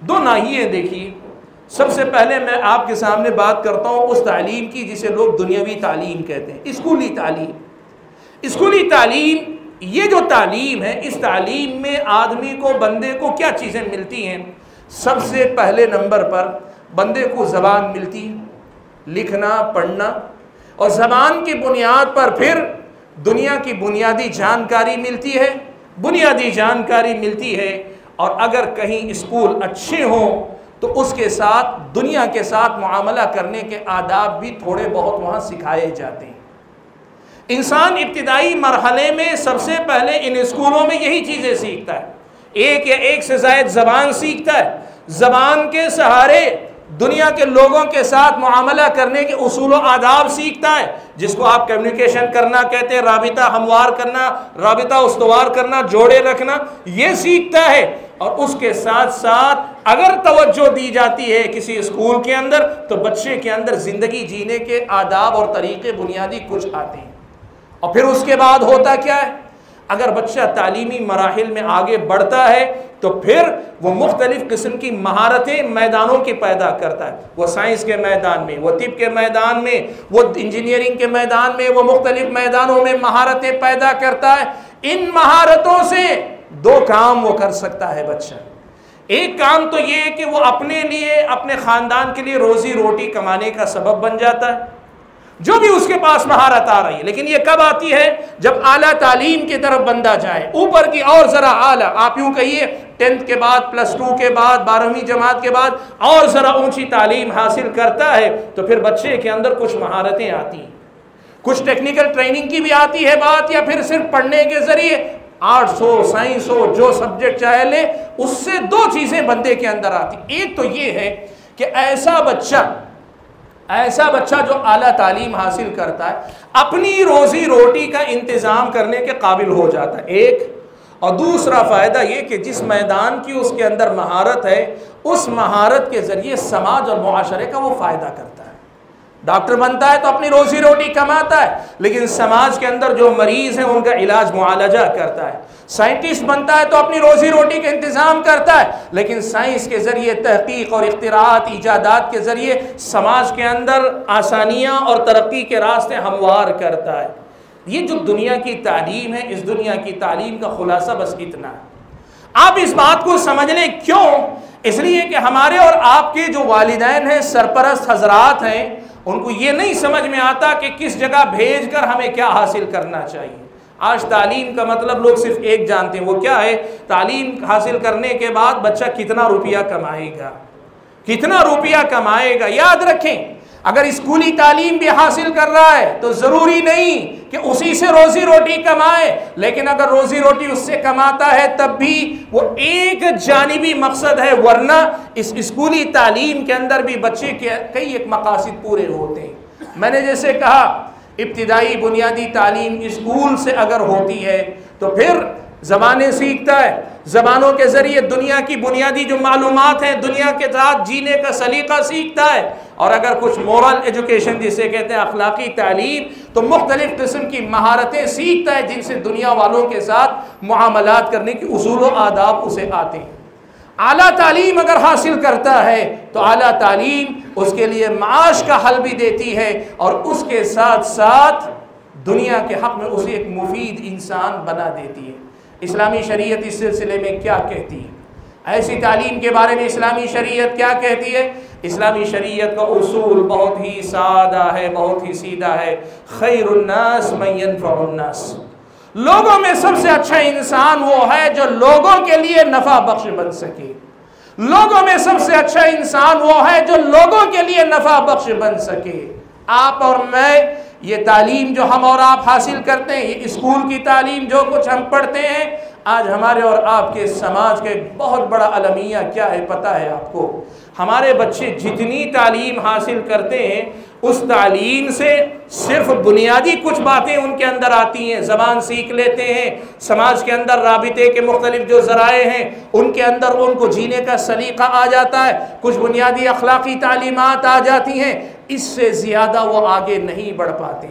दो नाहिए देखिए। सबसे पहले मैं आपके सामने बात करता हूँ उस तालीम की जिसे लोग दुनियावी तालीम कहते हैं, स्कूली तालीम। स्कूली तालीम ये जो तालीम है, इस तालीम में आदमी को, बंदे को क्या चीज़ें मिलती हैं? सबसे पहले नंबर पर बंदे को ज़बान मिलती है, लिखना, पढ़ना, और ज़बान की बुनियाद पर फिर दुनिया की बुनियादी जानकारी मिलती है, बुनियादी जानकारी मिलती है, और अगर कहीं स्कूल अच्छे हों तो उसके साथ, दुनिया के साथ मामला करने के आदाब भी थोड़े बहुत वहाँ सिखाए जाते हैं। इंसान इब्तदाई मरहले में सबसे पहले इन स्कूलों में यही चीज़ें सीखता है। एक या एक से ज़ायद ज़बान सीखता है। ज़बान के सहारे दुनिया के लोगों के साथ मामला करने के उसूल आदाब सीखता है, जिसको आप कम्युनिकेशन करना कहते हैं, रबिता हमवार करना, रबिता उस्तवार करना, जोड़े रखना, ये सीखता है। और उसके साथ साथ अगर तवज्जो दी जाती है किसी स्कूल के अंदर तो बच्चे के अंदर ज़िंदगी जीने के आदाब और तरीके बुनियादी कुछ आते हैं। और फिर उसके बाद होता क्या है? अगर बच्चा तालीमी मराहल में आगे बढ़ता है तो फिर वो मुख्तलिफ़ किस्म की महारतें मैदानों की पैदा करता है। वो साइंस के मैदान में, वो तिब के मैदान में, वो इंजीनियरिंग के मैदान में, वो मुख्तलिफ़ मैदानों में महारतें पैदा करता है। इन महारतों से दो काम वो कर सकता है बच्चा। एक काम तो ये है कि वो अपने लिए, अपने ख़ानदान के लिए रोज़ी रोटी कमाने का सबब बन जाता है। जो भी उसके पास महारत आ रही है। लेकिन ये कब आती है? जब आला तालीम की तरफ़ बंदा जाए। ऊपर की और ज़रा आला, आप यूँ कहिए, टेंथ के बाद, प्लस टू के बाद, बारहवीं जमात के बाद, और ज़रा ऊँची तालीम हासिल करता है तो फिर बच्चे के अंदर कुछ महारतें आती हैं। कुछ टेक्निकल ट्रेनिंग की भी आती है बात, या फिर सिर्फ़ पढ़ने के ज़रिए? आर्ट्स हो साइंस हो जो सब्जेक्ट चाहे ले, उससे दो चीज़ें बंदे के अंदर आती। एक तो ये है कि ऐसा बच्चा ऐसा बच्चा जो आला तालीम हासिल करता है, अपनी रोज़ी रोटी का इंतज़ाम करने के काबिल हो जाता है, एक। और दूसरा फ़ायदा ये कि जिस मैदान की उसके अंदर महारत है, उस महारत के ज़रिए समाज और माशरे का वो फ़ायदा करता है। डॉक्टर बनता है तो अपनी रोज़ी रोटी कमाता है, लेकिन समाज के अंदर जो मरीज़ हैं, उनका इलाज मुआलजा करता है। साइंटिस्ट बनता है तो अपनी रोज़ी रोटी का इंतज़ाम करता है, लेकिन साइंस के ज़रिए, तहकीक और इख्तरात ईजादात के ज़रिए समाज के अंदर आसानियाँ और तरक्की के रास्ते हमवार करता है। ये जो दुनिया की तालीम है, इस दुनिया की तालीम का खुलासा बस इतना है। आप इस बात को समझ लें क्यों? इसलिए कि हमारे और आपके जो वालिदैन हैं, सरपरस्त हजरात हैं उनको ये नहीं समझ में आता कि किस जगह भेज कर हमें क्या हासिल करना चाहिए। आज तालीम का मतलब लोग सिर्फ़ एक जानते हैं, वो क्या है? तालीम हासिल करने के बाद बच्चा कितना रुपया कमाएगा? कितना रुपया कमाएगा? याद रखें अगर स्कूली तालीम भी हासिल कर रहा है तो ज़रूरी नहीं कि उसी से रोज़ी रोटी कमाए। लेकिन अगर रोज़ी रोटी उससे कमाता है, तब भी वो एक जानबी मकसद है, वरना इस स्कूली तालीम के अंदर भी बच्चे के कई एक मकासद पूरे होते हैं। मैंने जैसे कहा, इब्तदाई बुनियादी तालीम स्कूल से अगर होती है तो फिर ज़बानें सीखता है। ज़बानों के ज़रिए दुनिया की बुनियादी जो मालूम हैं, दुनिया के साथ जीने का सलीका सीखता है। और अगर कुछ मॉरल एजुकेशन जिसे कहते हैं, अखलाकी तालीम तो मुख्तलिफ़ किस्म की महारतें सीखता है, जिनसे दुनिया वालों के साथ मामलात करने की उसूल आदाब उसे आते हैं। आला तालीम अगर हासिल करता है तो आला तालीम उसके लिए माश का हल भी देती है और उसके साथ साथ दुनिया के हक़ में उसे एक मुफीद इंसान बना देती है। इस्लामी शरीयत इस सिलसिले में क्या कहती है? ऐसी तालीम के बारे में इस्लामी शरीयत क्या कहती है? इस्लामी शरीयत का उसूल बहुत ही सादा है, बहुत ही सीधा है। खैरन्नास मैनफ़न्नास लोगों में सबसे अच्छा इंसान वो है जो लोगों के लिए नफ़ा बख्श बन सके। लोगों में सबसे अच्छा इंसान वो है जो लोगों के लिए नफ़ा बख्श बन सके। आप और मैं ये तालीम जो हम और आप हासिल करते हैं, ये स्कूल की तालीम जो कुछ हम पढ़ते हैं, आज हमारे और आपके समाज का एक बहुत बड़ा अलमिया क्या है पता है आपको? हमारे बच्चे जितनी तालीम हासिल करते हैं, उस तालीम से सिर्फ़ बुनियादी कुछ बातें उनके अंदर आती हैं, ज़बान सीख लेते हैं, समाज के अंदर रबते के मुख्तलिफ़ जो ज़राए हैं, उनके अंदर उनको जीने का सलीका आ जाता है, कुछ बुनियादी अखलाकी तालीमत आ जाती हैं इससे ज़्यादा वो आगे नहीं बढ़ पाते।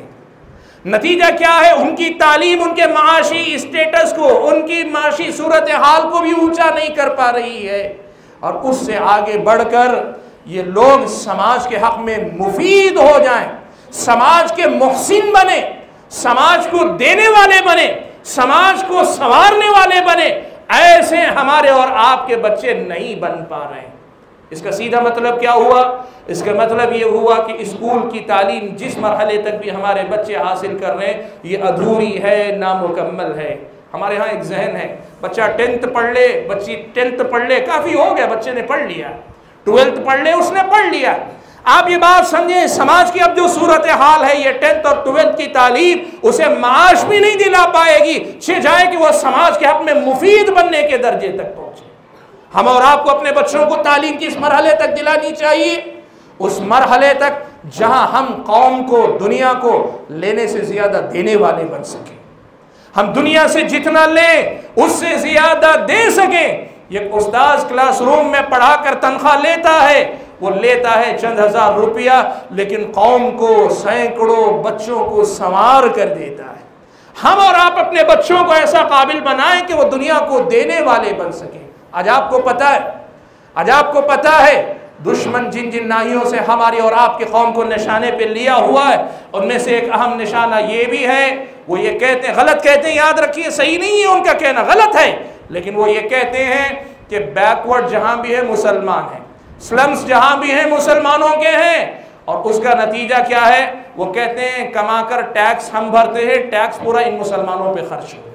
नतीजा क्या है? उनकी तालीम, उनके माशी स्टेटस को, उनकी माशी सूरत हाल को भी ऊँचा नहीं कर पा रही है। और उससे आगे बढ़कर ये लोग समाज के हक में मुफीद हो जाएँ, समाज के मुहसिन बने, समाज को देने वाले बने, समाज को संवारने वाले बने, ऐसे हमारे और आपके बच्चे नहीं बन पा रहे। हैं इसका सीधा मतलब क्या हुआ? इसका मतलब ये हुआ कि स्कूल की तालीम जिस मरहले तक भी हमारे बच्चे हासिल कर रहे हैं, ये अधूरी है, नामुकम्मल है। हमारे यहाँ एक जहन है। बच्चा टेंथ पढ़ ले, बच्ची टेंथ पढ़ ले, काफ़ी हो गया, बच्चे ने पढ़ लिया। ट्वेल्थ पढ़ ले, उसने पढ़ लिया। आप ये बात समझे, समाज की अब जो सूरत हाल है, ये टेंथ और ट्वेल्थ की तालीम उसे माश भी नहीं दिला पाएगी। छे जाए कि वह समाज के हक में मुफीद बनने के दर्जे तक पहुँचे। हम और आपको अपने बच्चों को तालीम किस मरहले तक दिलानी चाहिए। उस मरहले तक जहाँ हम कौम को, दुनिया को लेने से ज़्यादा देने वाले बन सके। हम दुनिया से जितना लें, उससे ज़्यादा दे सकें। ये उस्ताद क्लासरूम में पढ़ाकर तनख्वाह लेता है, वो लेता है चंद हज़ार रुपया, लेकिन कौम को, सैकड़ों बच्चों को संवार कर देता है। हम और आप अपने बच्चों को ऐसा काबिल बनाएँ कि वो दुनिया को देने वाले बन सके। आज आपको पता है, आज आपको पता है, दुश्मन जिन जिन नाहियों से हमारी और आपके कौम को निशाने पे लिया हुआ है, उनमें से एक अहम निशाना ये भी है, वो ये कहते हैं, गलत कहते हैं, याद रखिए, सही नहीं है उनका कहना, गलत है, लेकिन वो ये कहते हैं कि बैकवर्ड जहाँ भी है, मुसलमान है स्लम्स जहाँ भी हैं, मुसलमानों के हैं, और उसका नतीजा क्या है, वो कहते हैं, कमाकर टैक्स हम भरते हैं टैक्स पूरा इन मुसलमानों पर खर्च है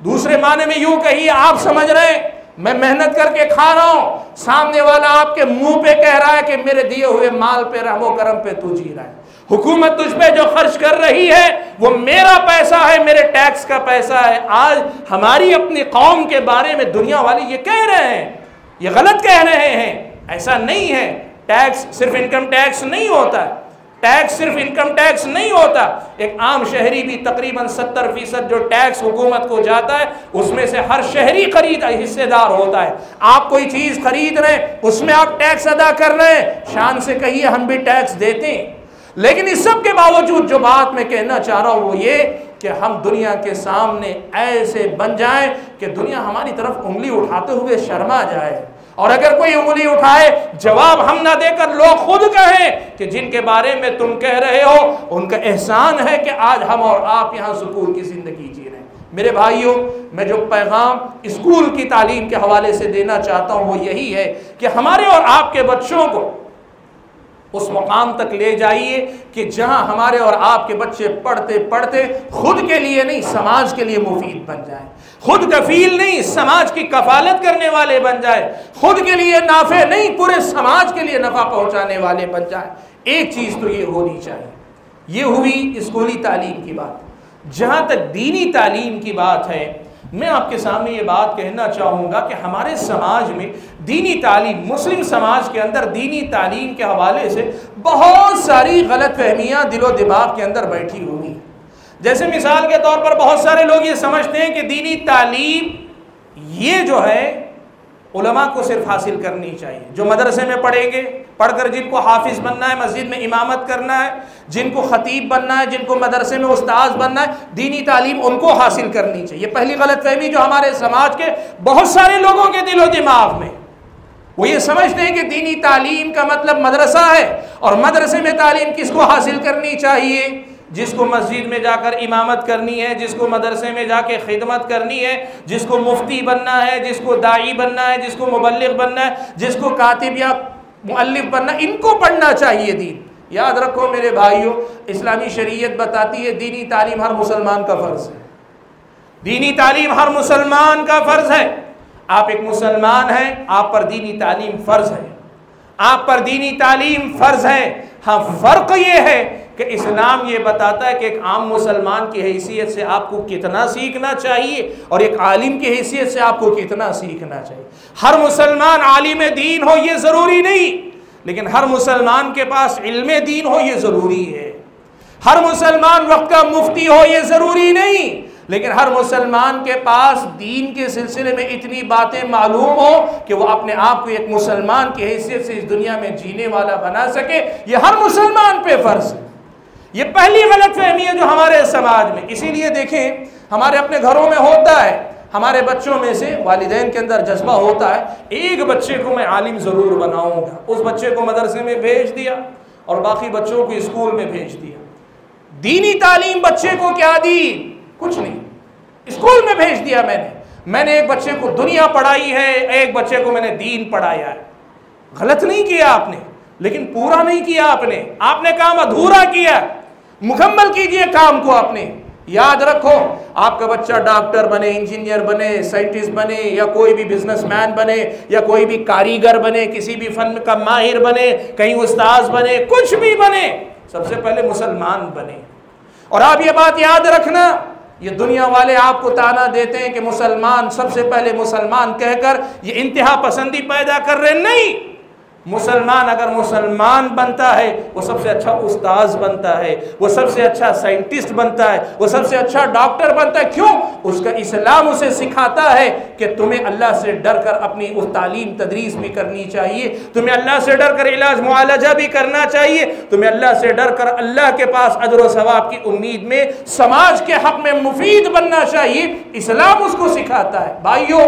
दूसरे माने में यूँ कही, आप समझ रहे हैं? मैं मेहनत करके खा रहा हूँ। सामने वाला आपके मुँह पे कह रहा है कि मेरे दिए हुए माल पे रहमो करम पे तू जी रहा है। हुकूमत तुझ पे जो खर्च कर रही है, वो मेरा पैसा है, मेरे टैक्स का पैसा है। आज हमारी अपनी कौम के बारे में दुनिया वाले ये कह रहे हैं, ये गलत कह रहे हैं। ऐसा नहीं है। टैक्स, सिर्फ़ इनकम टैक्स नहीं होता है। टैक्स सिर्फ़ इनकम टैक्स नहीं होता। एक आम शहरी भी तकरीबन सत्तर फ़ीसद जो टैक्स हुकूमत को जाता है, उसमें से हर शहरी खरीद हिस्सेदार होता है। आप कोई चीज़ खरीद रहे हैं, उसमें आप टैक्स अदा कर रहे हैं, शान से कहिए हम भी टैक्स देते हैं। लेकिन इस सब के बावजूद जो बात मैं कहना चाह रहा हूँ वो ये कि हम दुनिया के सामने ऐसे बन जाएँ कि दुनिया हमारी तरफ़ उंगली उठाते हुए शर्मा जाए। और अगर कोई उंगली उठाए, जवाब हम ना देकर लोग खुद कहें कि जिनके बारे में तुम कह रहे हो, उनका एहसान है कि आज हम और आप यहाँ सुकून की ज़िंदगी जी रहे मेरे भाइयों, मैं जो पैगाम स्कूल की तालीम के हवाले से देना चाहता हूँ, वो यही है कि हमारे और आपके बच्चों को उस मकाम तक ले जाइए कि जहाँ हमारे और आपके बच्चे पढ़ते पढ़ते खुद के लिए नहीं, समाज के लिए मुफीद बन जाए। खुद कफील नहीं, समाज की कफालत करने वाले बन जाए। खुद के लिए नाफे नहीं, पूरे समाज के लिए नफ़ा पहुँचाने वाले बन जाए। एक चीज़ तो ये होनी चाहिए। ये हुई स्कूली तालीम की बात। जहाँ तक दीनी तालीम की बात है मैं आपके सामने ये बात कहना चाहूँगा कि हमारे समाज में दीनी तालीम, मुस्लिम समाज के अंदर दीनी तालीम के हवाले से बहुत सारी गलत फहमियाँ दिलो दिमाग के अंदर बैठी हुई हैं। जैसे मिसाल के तौर पर बहुत सारे लोग ये समझते हैं कि दीनी तालीम ये जो है उलमा को सिर्फ़ हासिल करनी चाहिए। जो मदरसे में पढ़ेंगे, पढ़कर जिनको हाफिज बनना है, मस्जिद में इमामत करना है, जिनको ख़तीब बनना है, जिनको मदरसे में उस्ताज बनना है, दीनी तालीम उनको हासिल करनी चाहिए। पहली गलत फहमी जो हमारे समाज के बहुत सारे लोगों के दिलो दिमाग में। वो ये समझते हैं कि दीनी तालीम का मतलब मदरसा है, और मदरसे में तालीम किसको हासिल करनी चाहिए? जिसको मस्जिद में जाकर इमामत करनी है, जिसको मदरसे में जाके खिदमत करनी है, जिसको मुफ्ती बनना है, जिसको दाई बनना है, जिसको मुबलिक बनना है, जिसको कातिब या मुअल्लिफ बनना इनको पढ़ना चाहिए दीन। याद रखो मेरे भाइयों, इस्लामी शरीयत बताती है, दीनी तालीम हर मुसलमान का फ़र्ज़ है। दीनी तालीम हर मुसलमान का फ़र्ज़ है। आप एक मुसलमान हैं, आप पर दीनी तालीम फ़र्ज़ है। आप पर दीनी तालीम फ़र्ज़ है। हाँ फ़र्क ये है कि इस्लाम ये बताता है कि एक आम मुसलमान की हैसियत से आपको कितना सीखना चाहिए और एक आलिम की हैसियत से आपको कितना सीखना चाहिए। हर मुसलमान आलिम दीन हो, ये ज़रूरी नहीं, लेकिन हर मुसलमान के पास इल्म दीन हो, ये ज़रूरी है। हर मुसलमान वक्त का मुफ्ती हो, ये ज़रूरी नहीं लेकिन हर मुसलमान के पास दीन के सिलसिले में इतनी बातें मालूम हो कि वो अपने आप को एक मुसलमान की हैसियत से इस दुनिया में जीने वाला बना सके। ये हर मुसलमान पे फ़र्ज़ है। ये पहली गलत फहमी है जो हमारे समाज में। इसीलिए देखें, हमारे अपने घरों में होता है। हमारे बच्चों में से वालदेन के अंदर जज्बा होता है, एक बच्चे को मैं आलिम ज़रूर बनाऊँगा। उस बच्चे को मदरसे में भेज दिया और बाकी बच्चों को स्कूल में भेज दिया। दीनी तालीम बच्चे को क्या दी? कुछ नहीं। स्कूल में भेज दिया मैंने। मैंने एक बच्चे को दुनिया पढ़ाई है, एक बच्चे को मैंने दीन पढ़ाया है। गलत नहीं किया आपने, लेकिन पूरा नहीं किया आपने। आपने काम अधूरा किया। मुकम्मल कीजिए काम को आपने। याद रखो, आपका बच्चा डॉक्टर बने, इंजीनियर बने, साइंटिस्ट बने, या कोई भी बिजनेसमैन बने, या कोई भी कारीगर बने, किसी भी फन का माहिर बने, कहीं उस्ताज बने, कुछ भी बने, सबसे पहले मुसलमान बने। और आप ये बात याद रखना ये दुनिया वाले आपको ताना देते हैं कि मुसलमान, सबसे पहले मुसलमान कहकर ये इंतहा पसंदी पैदा कर रहे नहीं! मुसलमान अगर मुसलमान बनता है, वो सबसे अच्छा उस्ताज बनता है, वो सबसे अच्छा साइंटिस्ट बनता है, वो सबसे अच्छा डॉक्टर बनता है। क्यों? उसका इस्लाम उसे सिखाता है कि तुम्हें अल्लाह से डर कर अपनी तालीम तदरीस भी करनी चाहिए, तुम्हें अल्लाह से डर कर इलाज मुआलजा भी करना चाहिए, तुम्हें अल्लाह से डर कर अल्लाह के पास अजर सवाब की उम्मीद में, समाज के हक में मुफीद बनना चाहिए। इस्लाम उसको सिखाता है। भाइयों,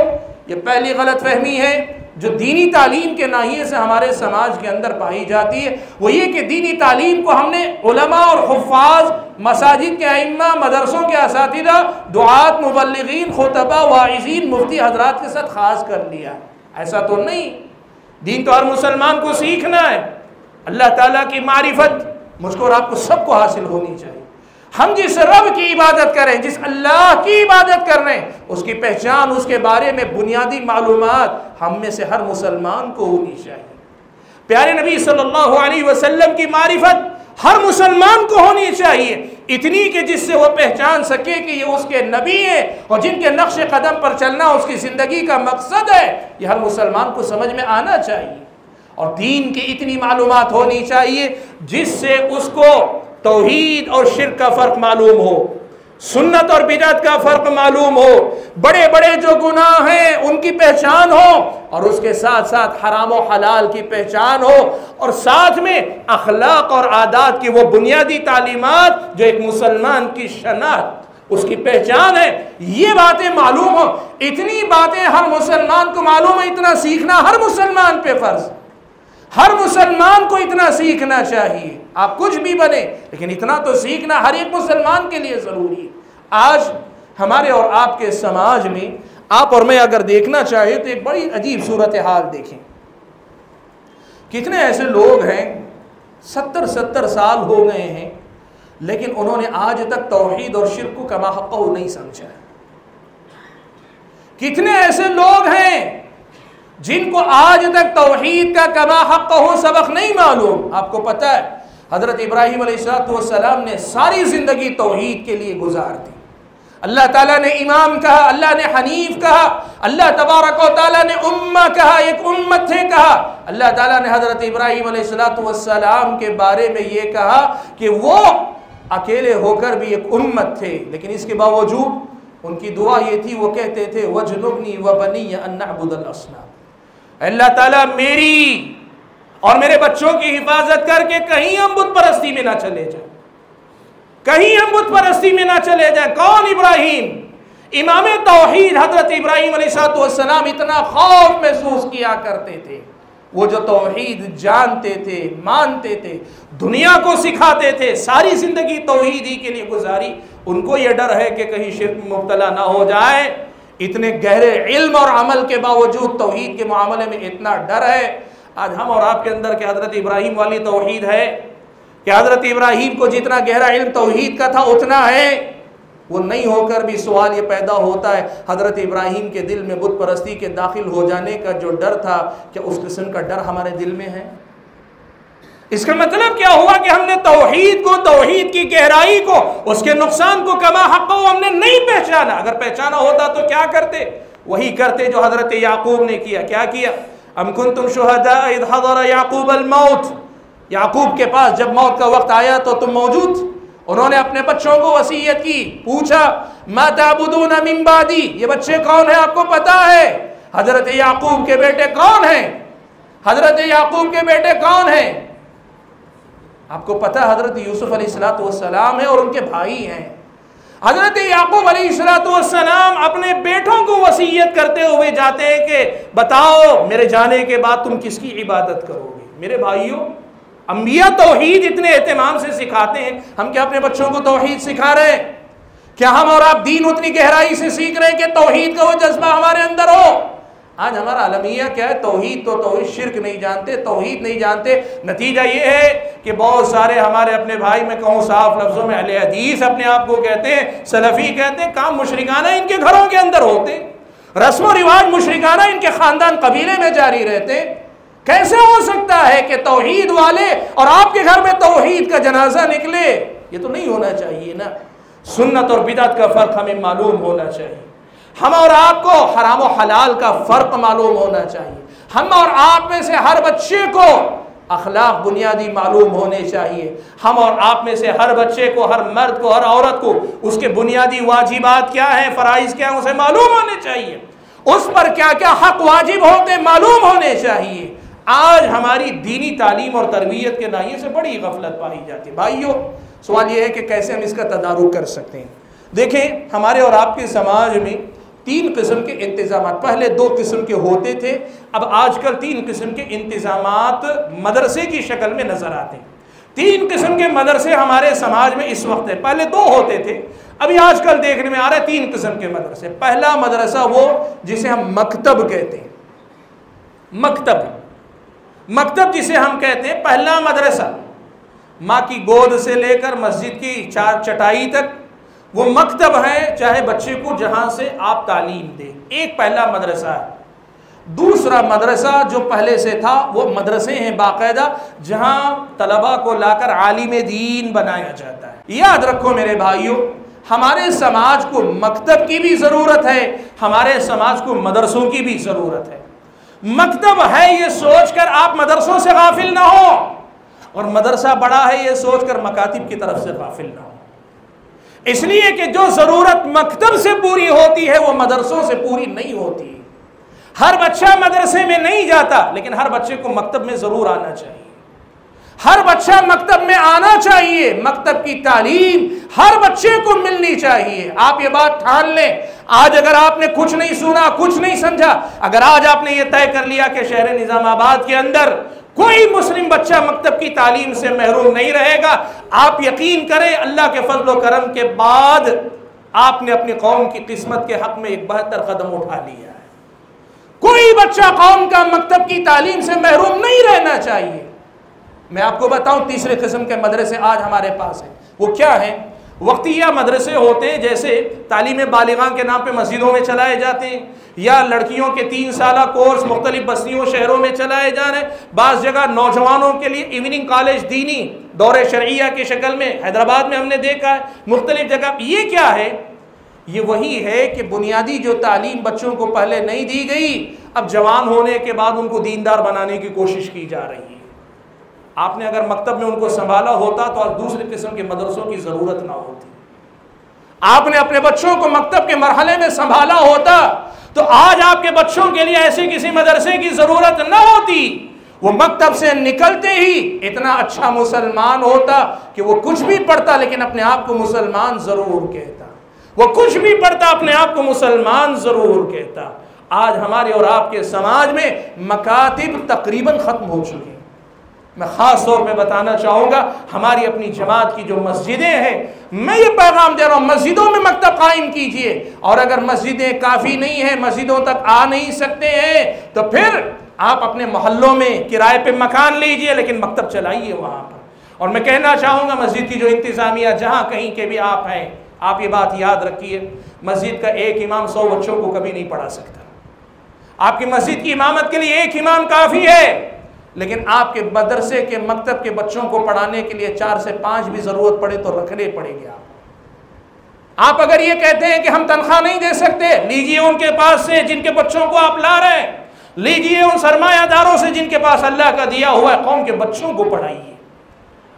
ये पहली गलत फहमी है। जो दीनी तालीम के नाहिए से हमारे समाज के अंदर पाई जाती है, वो ये कि दीनी तालीम को हमने उलमा और हफाज, मसाजिद के अइम्मा, मदरसों के इस दुआत मुबलगिन खुतबा, वाइजीन, मुफ्ती हजरात के साथ ख़ास कर लिया। ऐसा तो नहीं। दीन तो हर मुसलमान को सीखना है। अल्लाह ताला की मारिफत मुझको और आपको सबको हासिल होनी चाहिए। हम जिस रब की इबादत करें, जिस अल्लाह की इबादत कर रहे हैं, उसकी पहचान, उसके बारे में बुनियादी मालूम हम में से हर मुसलमान को होनी चाहिए। प्यारे नबी सल्लल्लाहु अलैहि वसल्लम की मारिफत हर मुसलमान को होनी चाहिए। इतनी कि जिससे वो पहचान सके कि ये उसके नबी हैं और जिनके नक्श कदम पर चलना उसकी ज़िंदगी का मकसद है, ये हर मुसलमान को समझ में आना चाहिए। और दीन की इतनी मालूम होनी चाहिए जिससे उसको तोहीद और शिर का फ़र्क मालूम हो, सुन्नत और बिदत का फ़र्क मालूम हो बड़े बड़े जो गुनाह हैं, उनकी पहचान हो और उसके साथ साथ हराम हलाल की पहचान हो और साथ में अखलाक और आदात की वो बुनियादी तालीमत जो एक मुसलमान की शनाख्त, उसकी पहचान है, ये बातें मालूम हो। इतनी बातें हर मुसलमान को मालूम है, इतना सीखना हर मुसलमान पे फ़र्ज़। हर मुसलमान को इतना सीखना चाहिए। आप कुछ भी बने, लेकिन इतना तो सीखना हर एक मुसलमान के लिए ज़रूरी है। आज हमारे और आपके समाज में आप और मैं अगर देखना चाहे तो एक बड़ी अजीब सूरत हाल देखें। कितने ऐसे लोग हैं, सत्तर सत्तर साल हो गए हैं, लेकिन उन्होंने आज तक तोहहीद और शिरक का महक नहीं समझा। कितने ऐसे लोग हैं जिनको आज तक तोहहीद का कमा हक हो सबक नहीं मालूम। आपको पता है, हज़रत इब्राहिम सलाम ने सारी ज़िंदगी तोहहीद के लिए गुजार दी। अल्लाह ताला ने इमाम कहा, अल्लाह ने हनीफ कहा, अल्लाह तबारक ताला ने उम्मा कहा, एक उम्मत थे कहा। अल्लाह ताला ने हज़रत इब्राहिम सलाम के बारे में ये कहा कि वो अकेले होकर भी एक उम्मत थे, लेकिन इसके बावजूद उनकी दुआ ये थी, वो कहते थे, वजनुबनी व बनी अन्नाबुदलसना अल्लाह ताला मेरी और मेरे बच्चों की हिफाजत करके कहीं हम बुत परस्ती में ना चले जाए। कहीं हम बुत परस्ती में ना चले जाए। कौन इब्राहिम? इमाम तोहीद हज़रत इब्राहिम सलाम इतना खौफ महसूस किया करते थे। वो जो तोहीद जानते थे, मानते थे, दुनिया को सिखाते थे, सारी ज़िंदगी तोहीद ही के लिए गुजारी, उनको ये डर है कि कहीं शिरक मुबतला ना हो जाए। इतने गहरे इल्म और अमल के बावजूद तोहहीद के मामले में इतना डर है। आज हम और आपके अंदर के हज़रत इब्राहिम वाली तोहहीद है कि हज़रत इब्राहिम को जितना गहरा इल्म तोहहीद का था, उतना है। वो नहीं होकर भी सवाल ये पैदा होता है, हज़रत इब्राहिम के दिल में बुत परस्ती के दाखिल हो जाने का जो डर था, क्या उस किस्म का डर हमारे दिल में है? इसका मतलब क्या हुआ कि हमने तोहीद को, तोहीद की गहराई को, उसके नुकसान को कमा हक को हमने नहीं पहचाना। अगर पहचाना होता तो क्या करते? वही करते जो हज़रत याकूब ने किया। क्या किया? अमकुन तुम शुहदा याकूब मौत। याकूब के पास जब मौत का वक्त आया तो तुम मौजूद। उन्होंने अपने बच्चों को वसीयत की। पूछा माताबुदून मिम्बादी ये बच्चे कौन है? आपको पता है। हज़रत याकूब के बेटे कौन है? हज़रत याकूब के बेटे कौन है? आपको पता हज़रत यूसुफ सलाम है और उनके भाई हैं। हज़रत याकूब सलाम अपने बेटों को वसीयत करते हुए जाते हैं कि, बताओ, मेरे जाने के बाद तुम किसकी इबादत करोगे? मेरे भाइयों अम्बिया तोहीद इतने एहतमाम से सिखाते हैं। हम क्या अपने बच्चों को तोहीद सिखा रहे हैं? क्या हम और आप दीन उतनी गहराई से सीख रहे हैं कि तोहहीद का वो जज्बा हमारे अंदर हो? आज हमारा अलमिया क्या है? तोहहीद तो तोहीद शिरक नहीं जानते, तोहीद नहीं जानते। नतीजा ये है कि बहुत सारे हमारे अपने भाई में कहूँ साफ़ लफ्ज़ों में अल हदीस अपने आप को कहते हैं, सलफ़ी कहते हैं, काम मुशरकाना इनके घरों के अंदर होते रस्म रिवाज मुशरकाना इनके ख़ानदान कबीले में जारी रहते कैसे हो सकता है कि तोहीद वाले और आपके घर में तोहीद का जनाजा निकले? ये तो नहीं होना चाहिए ना। सुन्नत और बिदत का फ़र्क हमें मालूम होना चाहिए। हम और आपको हराम हलाल का फ़र्क मालूम होना चाहिए। हम और आप में से हर बच्चे को अखलाक बुनियादी मालूम होने चाहिए। हम और आप में से हर बच्चे को, हर मर्द को, हर औरत को उसके बुनियादी वाजिबात क्या हैं, फ़राइज़ क्या हैं, उसे मालूम होने चाहिए। उस पर क्या क्या हक वाजिब होते मालूम होने चाहिए। आज हमारी दीनी तालीम और तरबियत के नाइए से बड़ी गफलत पाई जाती है। भाइयों, सवाल यह है कि कैसे हम इसका तदारुक कर सकते हैं? देखें, हमारे और आपके समाज में तीन किस्म के इंतज़ाम पहले दो किस्म के होते थे, अब आजकल तीन किस्म के इंतज़ाम मदरसे की शक्ल में नज़र आते हैं। तीन किस्म के मदरसे हमारे समाज में इस वक्त है, पहले दो होते थे, अभी आजकल देखने में आ रहे हैं तीन किस्म के मदरसे। पहला मदरसा वो, जिसे हम मकतब कहते हैं। मकतब। मकतब जिसे हम कहते हैं, पहला मदरसा, माँ की गोद से लेकर मस्जिद की चार चटाई तक वो मकतब है, चाहे बच्चे को जहाँ से आप तालीम दें। एक पहला मदरसा है। दूसरा मदरसा जो पहले से था, वो मदरसे हैं बाकायदा, जहाँ तलबा को लाकर आलिम दीन बनाया जाता है। याद रखो मेरे भाइयों, हमारे समाज को मकतब की भी ज़रूरत है, हमारे समाज को मदरसों की भी ज़रूरत है। मकतब है ये सोचकर आप मदरसों से गाफिल ना हो, और मदरसा बड़ा है ये सोचकर मकातिब की तरफ़ से गाफिल ना हो। इसलिए कि जो ज़रूरत मकतब से पूरी होती है, वो मदरसों से पूरी नहीं होती। हर बच्चा मदरसे में नहीं जाता, लेकिन हर बच्चे को मकतब में ज़रूर आना चाहिए। हर बच्चा मकतब में आना चाहिए। मकतब की तालीम हर बच्चे को मिलनी चाहिए। आप ये बात ठान लें। आज अगर आपने कुछ नहीं सुना, कुछ नहीं समझा, अगर आज आपने ये तय कर लिया कि शहर निज़ामाबाद के अंदर कोई मुस्लिम बच्चा मकतब की तालीम से महरूम नहीं रहेगा। आप यकीन करें, अल्लाह के फजल करम के बाद आपने अपनी कौम की किस्मत के हक में एक बेहतर कदम उठा लिया है। कोई बच्चा कौम का मकतब की तालीम से महरूम नहीं रहना चाहिए। मैं आपको बताऊँ, तीसरे किस्म के मदरसे आज हमारे पास है। वो क्या है? वक्तिया मदरसे होते हैं, जैसे तालीम बालिगा के नाम पे मस्जिदों में चलाए जाते हैं, या लड़कियों के तीन साल कोर्स मुख्तलिफ़ बस्तियों, शहरों में चलाए जा रहे हैं। बाज़ जगह नौजवानों के लिए इवनिंग कॉलेज दीनी, दौरे शरिया की शक्ल में, हैदराबाद में हमने देखा है, मुख्तलिफ़ जगह। ये क्या है? ये वही है कि बुनियादी जो तालीम बच्चों को पहले नहीं दी गई, अब जवान होने के बाद उनको दीनदार बनाने की कोशिश की जा रही है। आपने अगर मकतब में उनको संभाला होता तो आज दूसरे किस्म के मदरसों की ज़रूरत ना होती। आपने अपने बच्चों को मकतब के मरहले में संभाला होता तो आज आपके बच्चों के लिए ऐसे किसी मदरसे की ज़रूरत ना होती। वो मकतब से निकलते ही इतना अच्छा मुसलमान होता कि वो कुछ भी पढ़ता लेकिन अपने आप को मुसलमान ज़रूर कहता। वो कुछ भी पढ़ता, अपने आप को मुसलमान ज़रूर कहता। आज हमारे और आपके समाज में मकातिब तकरीबन ख़त्म हो चुके हैं। मैं ख़ास तौर पे बताना चाहूँगा, हमारी अपनी जमात की जो मस्जिदें हैं, मैं ये पैगाम दे रहा हूँ, मस्जिदों में मकतब कायम कीजिए। और अगर मस्जिदें काफ़ी नहीं है, मस्जिदों तक आ नहीं सकते हैं तो फिर आप अपने मोहल्लों में किराए पे मकान लीजिए, लेकिन मकतब चलाइए वहाँ पर। और मैं कहना चाहूँगा, मस्जिद की जो इंतज़ामिया जहाँ कहीं के भी आप हैं, आप ये बात याद रखिए, मस्जिद का एक इमाम सौ बच्चों को कभी नहीं पढ़ा सकता। आपकी मस्जिद की इमामत के लिए एक इमाम काफ़ी है। लेकिन आपके मदरसे के मकतब के बच्चों को पढ़ाने के लिए चार से पाँच भी ज़रूरत पड़े तो रखने पड़ेंगे आप। आप अगर ये कहते हैं कि हम तनख्वाह नहीं दे सकते, लीजिए उनके पास से जिनके बच्चों को आप ला रहे हैं। लीजिए उन सरमायादारों से जिनके पास अल्लाह का दिया हुआ है, कौम के बच्चों को पढ़ाइए।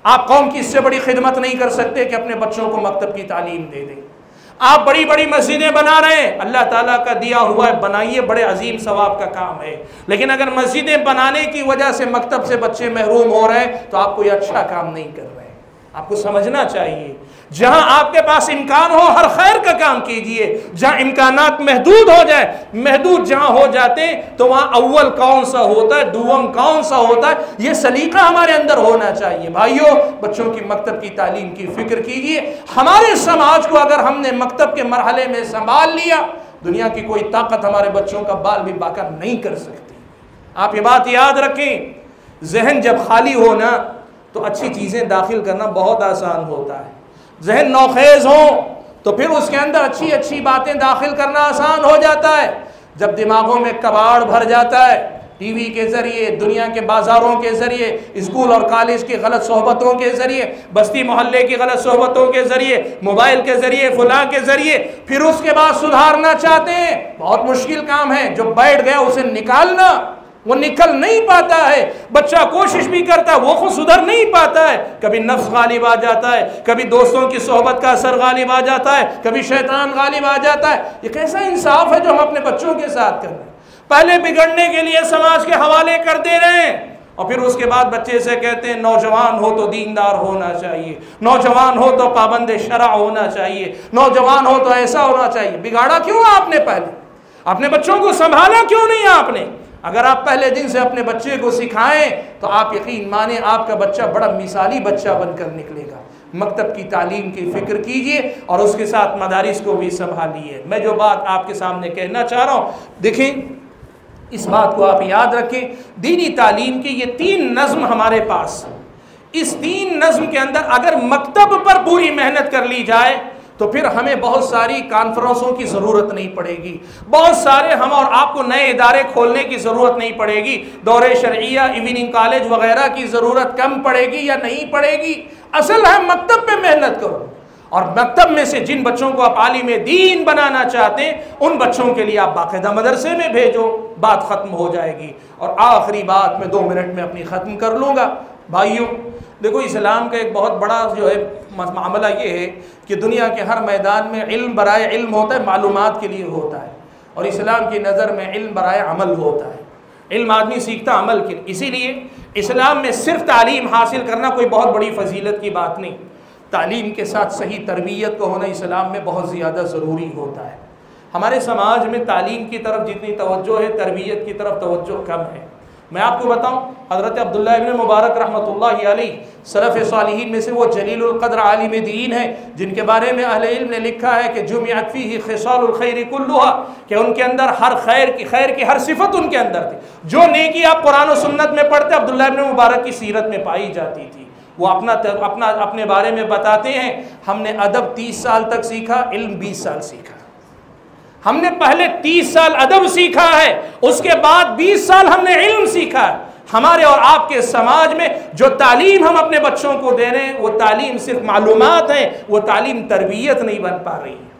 आप कौम की इससे बड़ी खिदमत नहीं कर सकते कि अपने बच्चों को मकतब की तालीम दे दें। आप बड़ी बड़ी मस्जिदें बना रहे हैं। अल्लाह ताला का दिया हुआ है, बनाइए, बड़े अजीम सवाब का काम है। लेकिन अगर मस्जिदें बनाने की वजह से मकतब से बच्चे महरूम हो रहे हैं तो आप कोई अच्छा काम नहीं कर रहे हैं। आपको समझना चाहिए जहाँ आपके पास इम्कान हो, हर खैर का काम कीजिए। जहाँ इम्कान महदूद हो जाए, महदूद जहाँ हो जाते तो वहाँ अव्वल कौन सा होता है दुवम कौन सा होता है, ये सलीका हमारे अंदर होना चाहिए। भाइयों, बच्चों की मकतब की तालीम की फ़िक्र कीजिए। हमारे समाज को अगर हमने मकतब के मरहले में संभाल लिया, दुनिया की कोई ताकत हमारे बच्चों का बाल भी बाका नहीं कर सकती। आप ये बात याद रखें, जहन जब खाली हो ना तो अच्छी चीज़ें दाखिल करना बहुत आसान होता है। जहन नौखेज़ हो तो फिर उसके अंदर अच्छी अच्छी बातें दाखिल करना आसान हो जाता है। जब दिमागों में कबाड़ भर जाता है, टीवी के ज़रिए, दुनिया के बाज़ारों के ज़रिए, स्कूल और कॉलेज की गलत सोहबतों के ज़रिए, बस्ती मोहल्ले की गलत सोहबतों के ज़रिए, मोबाइल के ज़रिए, फुला के ज़रिए, फिर उसके बाद सुधारना चाहते हैं। बहुत मुश्किल काम है, जो बैठ गया उसे निकालना। वो निकल नहीं पाता है। बच्चा कोशिश भी करता है वो खुद सुधर नहीं पाता है। कभी नफ्स गालिब आ जाता है, कभी दोस्तों की सोहबत का असर गालिब आ जाता है, कभी शैतान गालिब आ जाता है। ये कैसा इंसाफ है जो हम अपने बच्चों के साथ कर रहे हैं? पहले बिगड़ने के लिए समाज के हवाले कर दे रहे हैं और फिर उसके बाद बच्चे से कहते हैं, नौजवान हो तो दीनदार होना चाहिए, नौजवान हो तो पाबंद शरा होना चाहिए, नौजवान हो तो ऐसा होना चाहिए। बिगाड़ा क्यों आपने पहले? अपने बच्चों को संभाला क्यों नहीं आपने? अगर आप पहले दिन से अपने बच्चे को सिखाएँ तो आप यकीन माने आपका बच्चा बड़ा मिसाली बच्चा बनकर निकलेगा। मकतब की तालीम की फ़िक्र कीजिए और उसके साथ मदारिस को भी संभालिए। मैं जो बात आपके सामने कहना चाह रहा हूँ, देखें, इस बात को आप याद रखें, दीनी तालीम की ये तीन नज़म हमारे पास इस तीन नज़म के अंदर अगर मकतब पर पूरी मेहनत कर ली जाए तो फिर हमें बहुत सारी कॉन्फ्रेंसों की ज़रूरत नहीं पड़ेगी। बहुत सारे हम और आपको नए इदारे खोलने की ज़रूरत नहीं पड़ेगी। दौरे शर्या इवनिंग कॉलेज वगैरह की ज़रूरत कम पड़ेगी या नहीं पड़ेगी? असल है, मकतब पे मेहनत करो। और मकतब में से जिन बच्चों को आप आलिम दीन बनाना चाहते हैं, उन बच्चों के लिए आप बाकायदा मदरसे में भेजो। बात ख़त्म हो जाएगी। और आखिरी बात मैं दो मिनट में अपनी ख़त्म कर लूँगा। भाइयों, देखो इस्लाम का एक बहुत बड़ा जो है मामला ये है कि दुनिया के हर मैदान में इल्म बराए इल्म होता है मालूम के लिए होता है। और इस्लाम की नज़र में इल्म बराए अमल होता है। इल्म आदमी सीखता अमल के इसीलिए इस्लाम में सिर्फ़ तालीम हासिल करना कोई बहुत बड़ी फजीलत की बात नहीं। तालीम के साथ सही तरबियत को होना इस्लाम में बहुत ज़्यादा ज़रूरी होता है। हमारे समाज में तालीम की तरफ़ जितनी तवज्जो है, तरबियत की तरफ़ तवज्जो कम है। मैं आपको बताऊँ, हज़रत अब्दुल्ला इब्न मुबारक रहमतुल्लाहि अलैहि, सलफ़ सालिहीन में से वो जलीलक़द्र आलिम दीन है, जिनके बारे में अहल इल्म ने लिखा है कि जुमियातफ़ी ही खसालखैर कुल्लुहा, कि उनके अंदर हर खैर की खैर की हर सिफत उनके अंदर थी। जो नेकी आप कुरान सुन्नत में पढ़ते अब्दुल्ला इब्न मुबारक की सीरत में पाई जाती थी। वो अपना अपना, अपने बारे में बताते हैं, हमने अदब तीस साल तक सीखा, इल्म बीस साल सीखा। हमने पहले तीस साल अदब सीखा है, उसके बाद बीस साल हमने इल्म सीखा है। हमारे और आपके समाज में जो तालीम हम अपने बच्चों को दे रहे हैं, वो तालीम सिर्फ़ मालूम है, वो तालीम तरबियत नहीं बन पा रही है।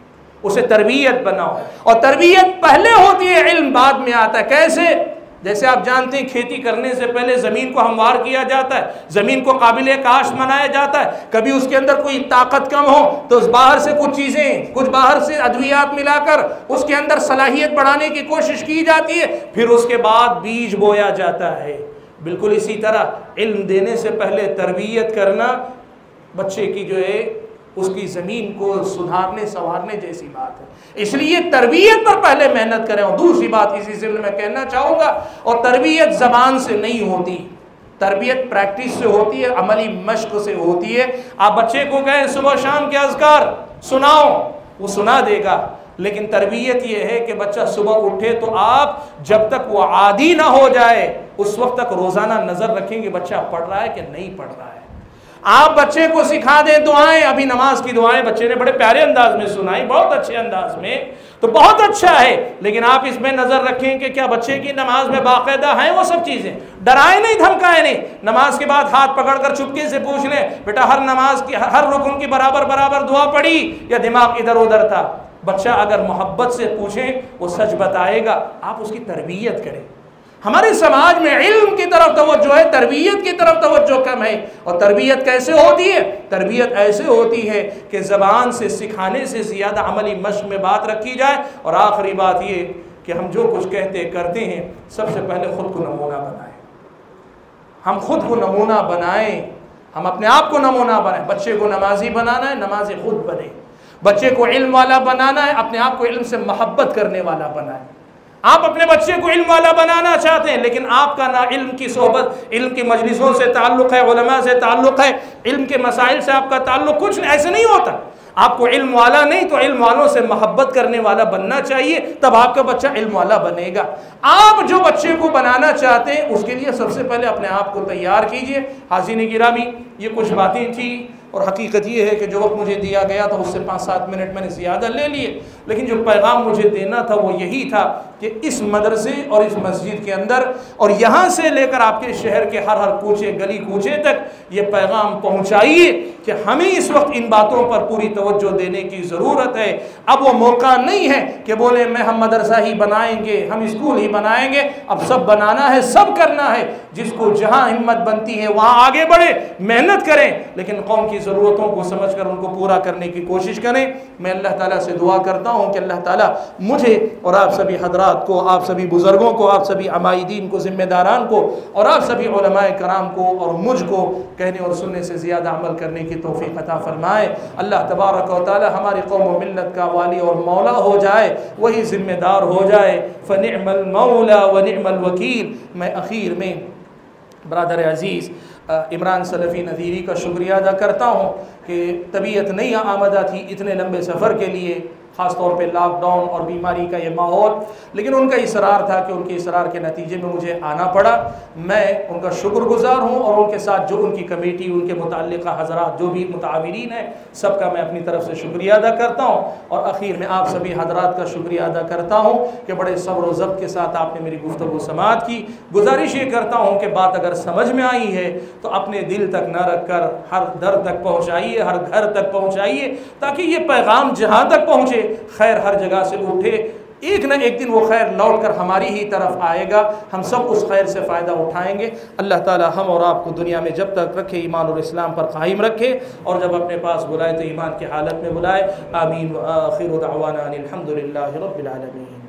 उसे तरबियत बनाओ। और तरबियत पहले होती है, इल्म बाद में आता है। कैसे? जैसे आप जानते हैं, खेती करने से पहले ज़मीन को हमवार किया जाता है, ज़मीन को काबिल काश बनाया जाता है। कभी उसके अंदर कोई ताकत कम हो तो बाहर से कुछ चीज़ें, कुछ बाहर से अद्वियात मिलाकर उसके अंदर सलाहियत बढ़ाने की कोशिश की जाती है, फिर उसके बाद बीज बोया जाता है। बिल्कुल इसी तरह, इल्म देने से पहले तरबियत करना, बच्चे की जो है उसकी ज़मीन को सुधारने, संवारने जैसी बात है। इसलिए तरबियत पर पहले मेहनत करें और दूसरी बात इसी से में कहना चाहूँगा, और तरबियत ज़बान से नहीं होती। तरबियत प्रैक्टिस से होती है, अमली मश्क से होती है। आप बच्चे को कहें, सुबह शाम के अजकार, सुनाओ, वो सुना देगा। लेकिन तरबियत ये है कि बच्चा सुबह उठे तो आप, जब तक वो आदि ना हो जाए, उस वक्त तक रोज़ाना नज़र रखेंगे, बच्चा पढ़ रहा है कि नहीं पढ़ रहा है। आप बच्चे को सिखा दें दुआएँ अभी नमाज़ की दुआएँ बच्चे ने बड़े प्यारे अंदाज में सुनाई, बहुत अच्छे अंदाज में। तो बहुत अच्छा है। लेकिन आप इसमें नज़र रखें कि क्या बच्चे की नमाज़ में बाकायदा है वो सब चीज़ें। डराए नहीं, धमकाए नहीं। नमाज़ के बाद हाथ पकड़कर चुपके से पूछ लें, बेटा, हर नमाज़ की, हर रुकन की बराबर बराबर दुआ पड़ी या दिमाग इधर उधर था? बच्चा अगर मोहब्बत से पूछे, वो सच बताएगा। आप उसकी तरबियत करें। हमारे समाज में इल्म की तरफ़ तवज्जो है, तरबियत की तरफ़ तवज्जो कम है। और तरबियत कैसे होती है? तरबियत ऐसे होती है कि ज़बान से सिखाने से ज़्यादा अमली मश्क में बात रखी जाए। और आखिरी बात ये कि हम जो कुछ कहते करते हैं, सबसे पहले ख़ुद को नमूना बनाएँ। हम खुद को नमूना बनाएँ। हम अपने आप को नमूना बनाएँ। बच्चे को नमाजी बनाना है, नमाजी खुद बने। बच्चे को इल्म वाला बनाना है, अपने आप को इल्म से मोहब्बत करने वाला बनाए। आप अपने बच्चे को इल्म वाला बनाना चाहते हैं, लेकिन आपका ना इल्म की सोहबत, इल्म की मजलिसों से ताल्लुक़ है, उलमा से ताल्लुक़ है, इल्म के मसाइल से आपका ताल्लुक़ कुछ ऐसे नहीं होता। आपको इल्म वाला नहीं तो इल्म वालों से मोहब्बत करने वाला बनना चाहिए, तब आपका बच्चा इल्म वाला बनेगा। आप जो बच्चे को बनाना चाहते हैं, उसके लिए सबसे पहले अपने आप को तैयार कीजिए। हाजिन गिरामी, ये कुछ बातें थी। और हकीकत ये है कि जो वक्त मुझे दिया गया था, उससे पाँच सात मिनट मैंने ज़्यादा ले लिए। लेकिन जो पैगाम मुझे देना था, वो यही था कि इस मदरसे और इस मस्जिद के अंदर और यहाँ से लेकर आपके शहर के हर हर कूचे, गली कूचे तक ये पैगाम पहुँचाइए कि हमें इस वक्त इन बातों पर पूरी तवज्जो देने की ज़रूरत है। अब वो मौका नहीं है कि बोले, मैं, हम मदरसा ही बनाएँगे, हम स्कूल ही बनाएँगे, अब सब बनाना है, सब करना है। जिसको जहाँ हिम्मत बनती है, वहाँ आगे बढ़े, मेहनत करें। लेकिन कौम की ज़रूरतों को समझ कर उनको पूरा करने की कोशिश करें। मैं अल्लाह ताला से दुआ करता हूँ कि अल्लाह ताला मुझे और आप सभी हजरात को, आप सभी बुज़ुर्गों को, आप सभी अमायदीन को, ज़िम्मेदारान को और आप सभी कराम को और मुझको कहने और सुनने से ज़्यादा अमल करने की तोफ़ी अता फ़रमाए। अल्लाह तबारक ताली हमारी कौम मिलत का वाली और मौला हो जाए, वही ज़िम्मेदार हो जाए। फ़नमल मौला व नमल वकील। मैं अखीर में बरदर अज़ीज़ इमरान सलफ़ी नज़ीरी का शुक्रिया अदा करता हूँ कि तबीयत नहीं आमदा थी इतने लंबे सफ़र के लिए। ख़ास तौर पे लॉकडाउन और बीमारी का ये माहौल। लेकिन उनका इसरार था कि उनके इसरार के नतीजे में मुझे आना पड़ा। मैं उनका शुक्रगुजार हूँ और उनके साथ जो उनकी कमेटी, उनके मुतल हजरात, जो भी मुतावरीन हैं, सबका मैं अपनी तरफ़ से शुक्रिया अदा करता हूँ। और आखिर में आप सभी हजरात का शुक्रिया अदा करता हूँ कि बड़े सब्र ज़ब्त के साथ आपने मेरी गुफ्तु समात की। गुजारिश ये करता हूँ कि बात अगर समझ में आई है तो अपने दिल तक न रख कर हर दर तक पहुँचाइए, हर घर तक पहुँचाइए, ताकि ये पैगाम जहाँ तक पहुँचे खैर हर जगह से उठे। एक ना एक दिन वो खैर लौट कर हमारी ही तरफ़ आएगा। हम सब उस खैर से फ़ायदा उठाएँगे। अल्लाह ताला हम और आपको दुनिया में जब तक रखे, ईमान और इस्लाम पर कायम रखे और जब अपने पास बुलाए तो ईमान की हालत में बुलाए। आमीन आखिर दावाना अलहमदिल्ला रबालमीन